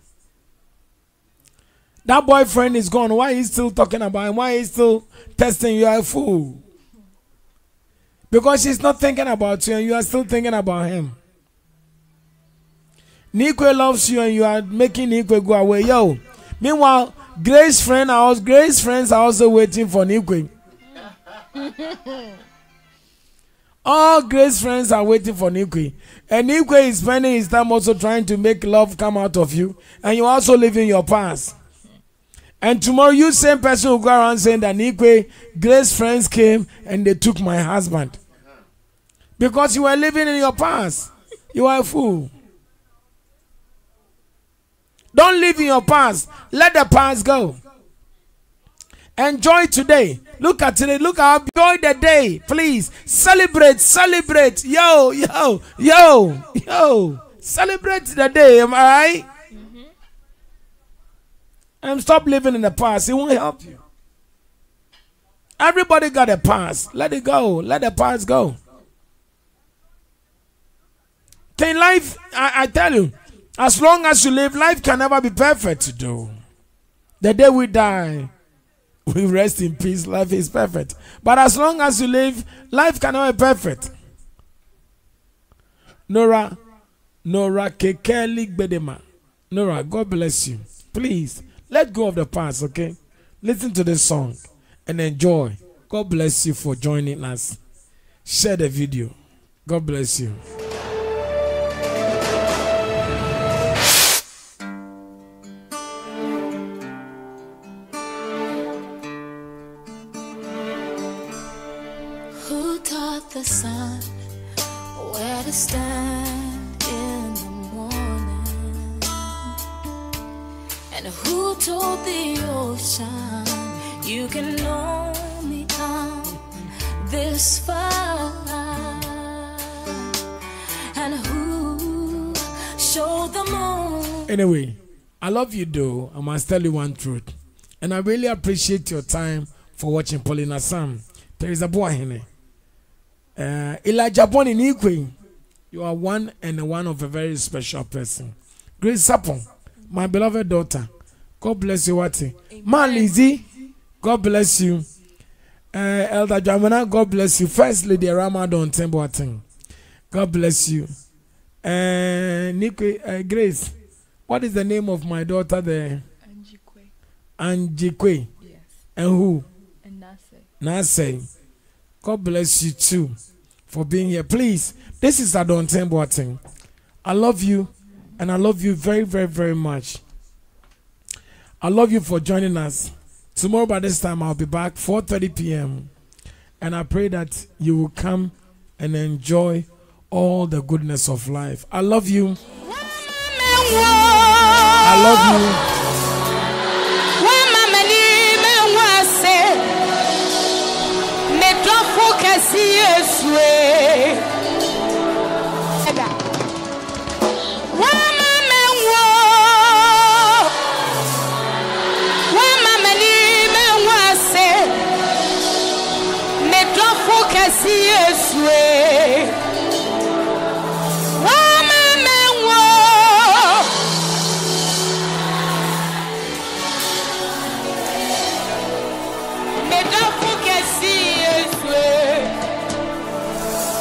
That boyfriend is gone. Why is he still talking about him? Why is he still testing you? Are a fool. Because she's not thinking about you and you are still thinking about him. Nikwe loves you and you are making Nikwe go away. Yo. Meanwhile, Grace friend also, Grace friends are also waiting for Nikwe. [laughs] All Grace friends are waiting for Nikwe. And Nikwe is spending his time also trying to make love come out of you. And you also live in your past. And tomorrow, you same person will go around saying that Nikwe, Grace friends came and they took my husband. Because you were living in your past. You are a fool. Don't live in your past. Let the past go. Enjoy today. Look at today. Look how enjoy the day. Please celebrate. Celebrate. Yo, yo, yo, yo. Celebrate the day. Am I right? And stop living in the past. It won't help you. Everybody got a past. Let it go. Let the past go. In life, I, I tell you, as long as you live, life can never be perfect do. The day we die, [laughs] we rest in peace. Life is perfect. But as long as you live, life cannot be perfect. Nora, Nora Kekeli Bedema. Nora, God bless you. Please, let go of the past, okay? Listen to this song and enjoy. God bless you for joining us. Share the video. God bless you. Anyway, I love you though. I must tell you one truth. And I really appreciate your time for watching Paulina Sam. Teresa Boahene. Uh, Elijah Bonnie Nikwe. You are one and one of a very special person. Grace Sapon, my beloved daughter. God bless you, Wati. Ma Lizzie, God bless you. Uh, Elder Jamana, God bless you. First Lady Ramadan Temboating. God bless you. Uh, Nikwe, uh, Grace, what is the name of my daughter there? Angie Kwe. Yes. And who? And it. Nase. God bless you too for being here. Please, this is Adonteng Boateng. I love you and I love you very, very, very much. I love you for joining us. Tomorrow by this time I'll be back 4:30 p.m. And I pray that you will come and enjoy all the goodness of life. I love you. I love you. Wọ́n máa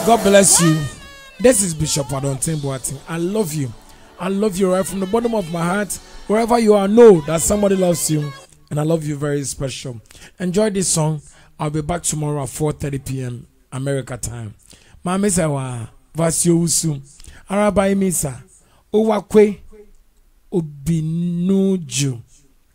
God bless you. This is Bishop Adonteng Boateng. I love you. I love you right from the bottom of my heart. Wherever you are, know that somebody loves you, and I love you very special. Enjoy this song. I'll be back tomorrow at 4:30 p.m. America time. Mama sawa vasio usu. Arabai misa. Owakwe obinuju.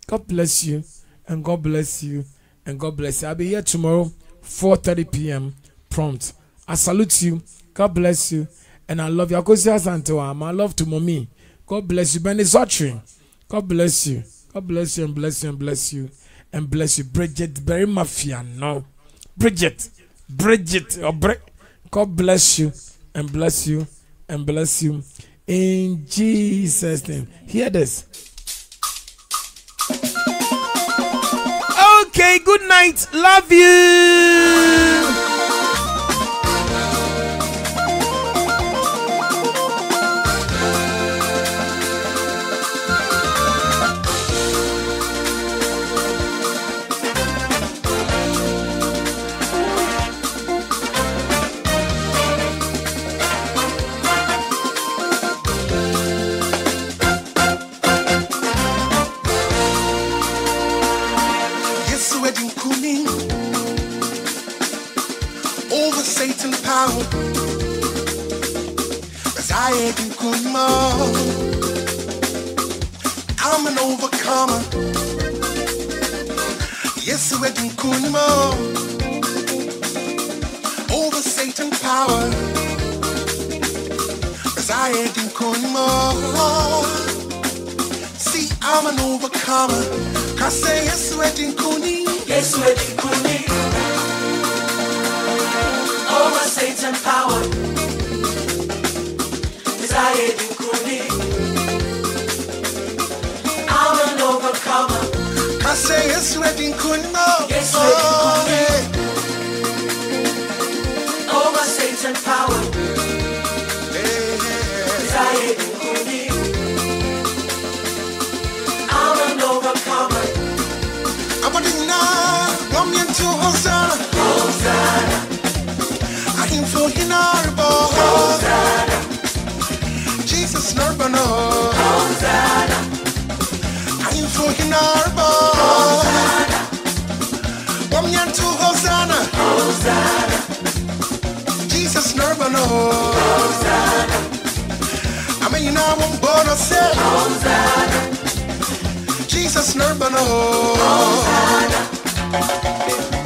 God bless you, and God bless you, and God bless you. I'll be here tomorrow, 4:30 p.m. prompt. I salute you. God bless you. And I love you. Akosia Santoam. I love to mommy. God bless you. Benny Zotri. God bless you. God bless you and bless you and bless you and bless you. Bridget very mafia. No. Bridget. Bridget. Or Bre- God bless you and bless you and bless you. In Jesus' name. Hear this. Okay, good night. Love you. Wedding cooling over Satan power. As I ain't cooling more. I'm an overcomer. Yes, wedding cooling more over Satan power. As I ain't cooling more. See, I'm an overcomer. Cause say yes, wedding kuni. Yes, wedding kuni. Over oh, Satan power. Desire in kuni. I'm an overcomer. Cause say yes, wedding kuni. Yes, wedding kuni. Over Satan power. Jesus Nurbano. Hosanna. I am for Hinarbo. Hosanna. One man to Hosanna. Hosanna. Jesus Nurbano. Hosanna. I mean, you know, I'm to say. Hosanna. Jesus Nurbano. Who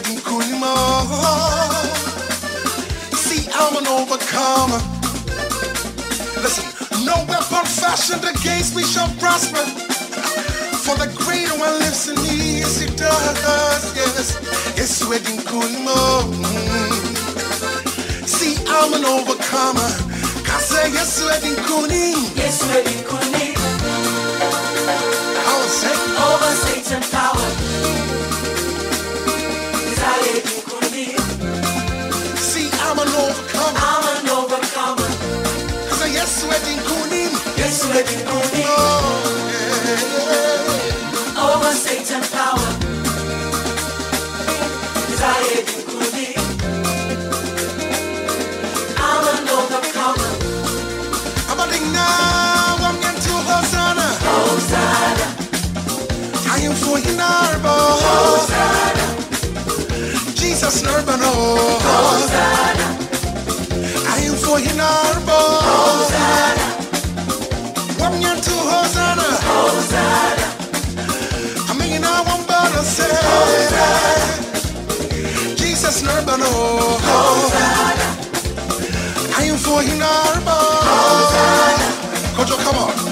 Can call him. See, I'm an overcomer. Listen, no weapon fashioned against me shall prosper. For the greater one lives in me, yes, it does. Yes, yes, we can call him. Mm-hmm. See, I'm an overcomer. Cause I yes, we can call him. Yes, we can call him. I will say, over Oh. Over power. Kuni. I'm an overcomer. I'm a now. I'm to Hosanna. Hosanna. I am for Hinarbo. Hosanna. Jesus. Hosanna. I am. Hosanna. Jesus Nurbano. Hosanna. I am for. Hosanna. Kojo, come on.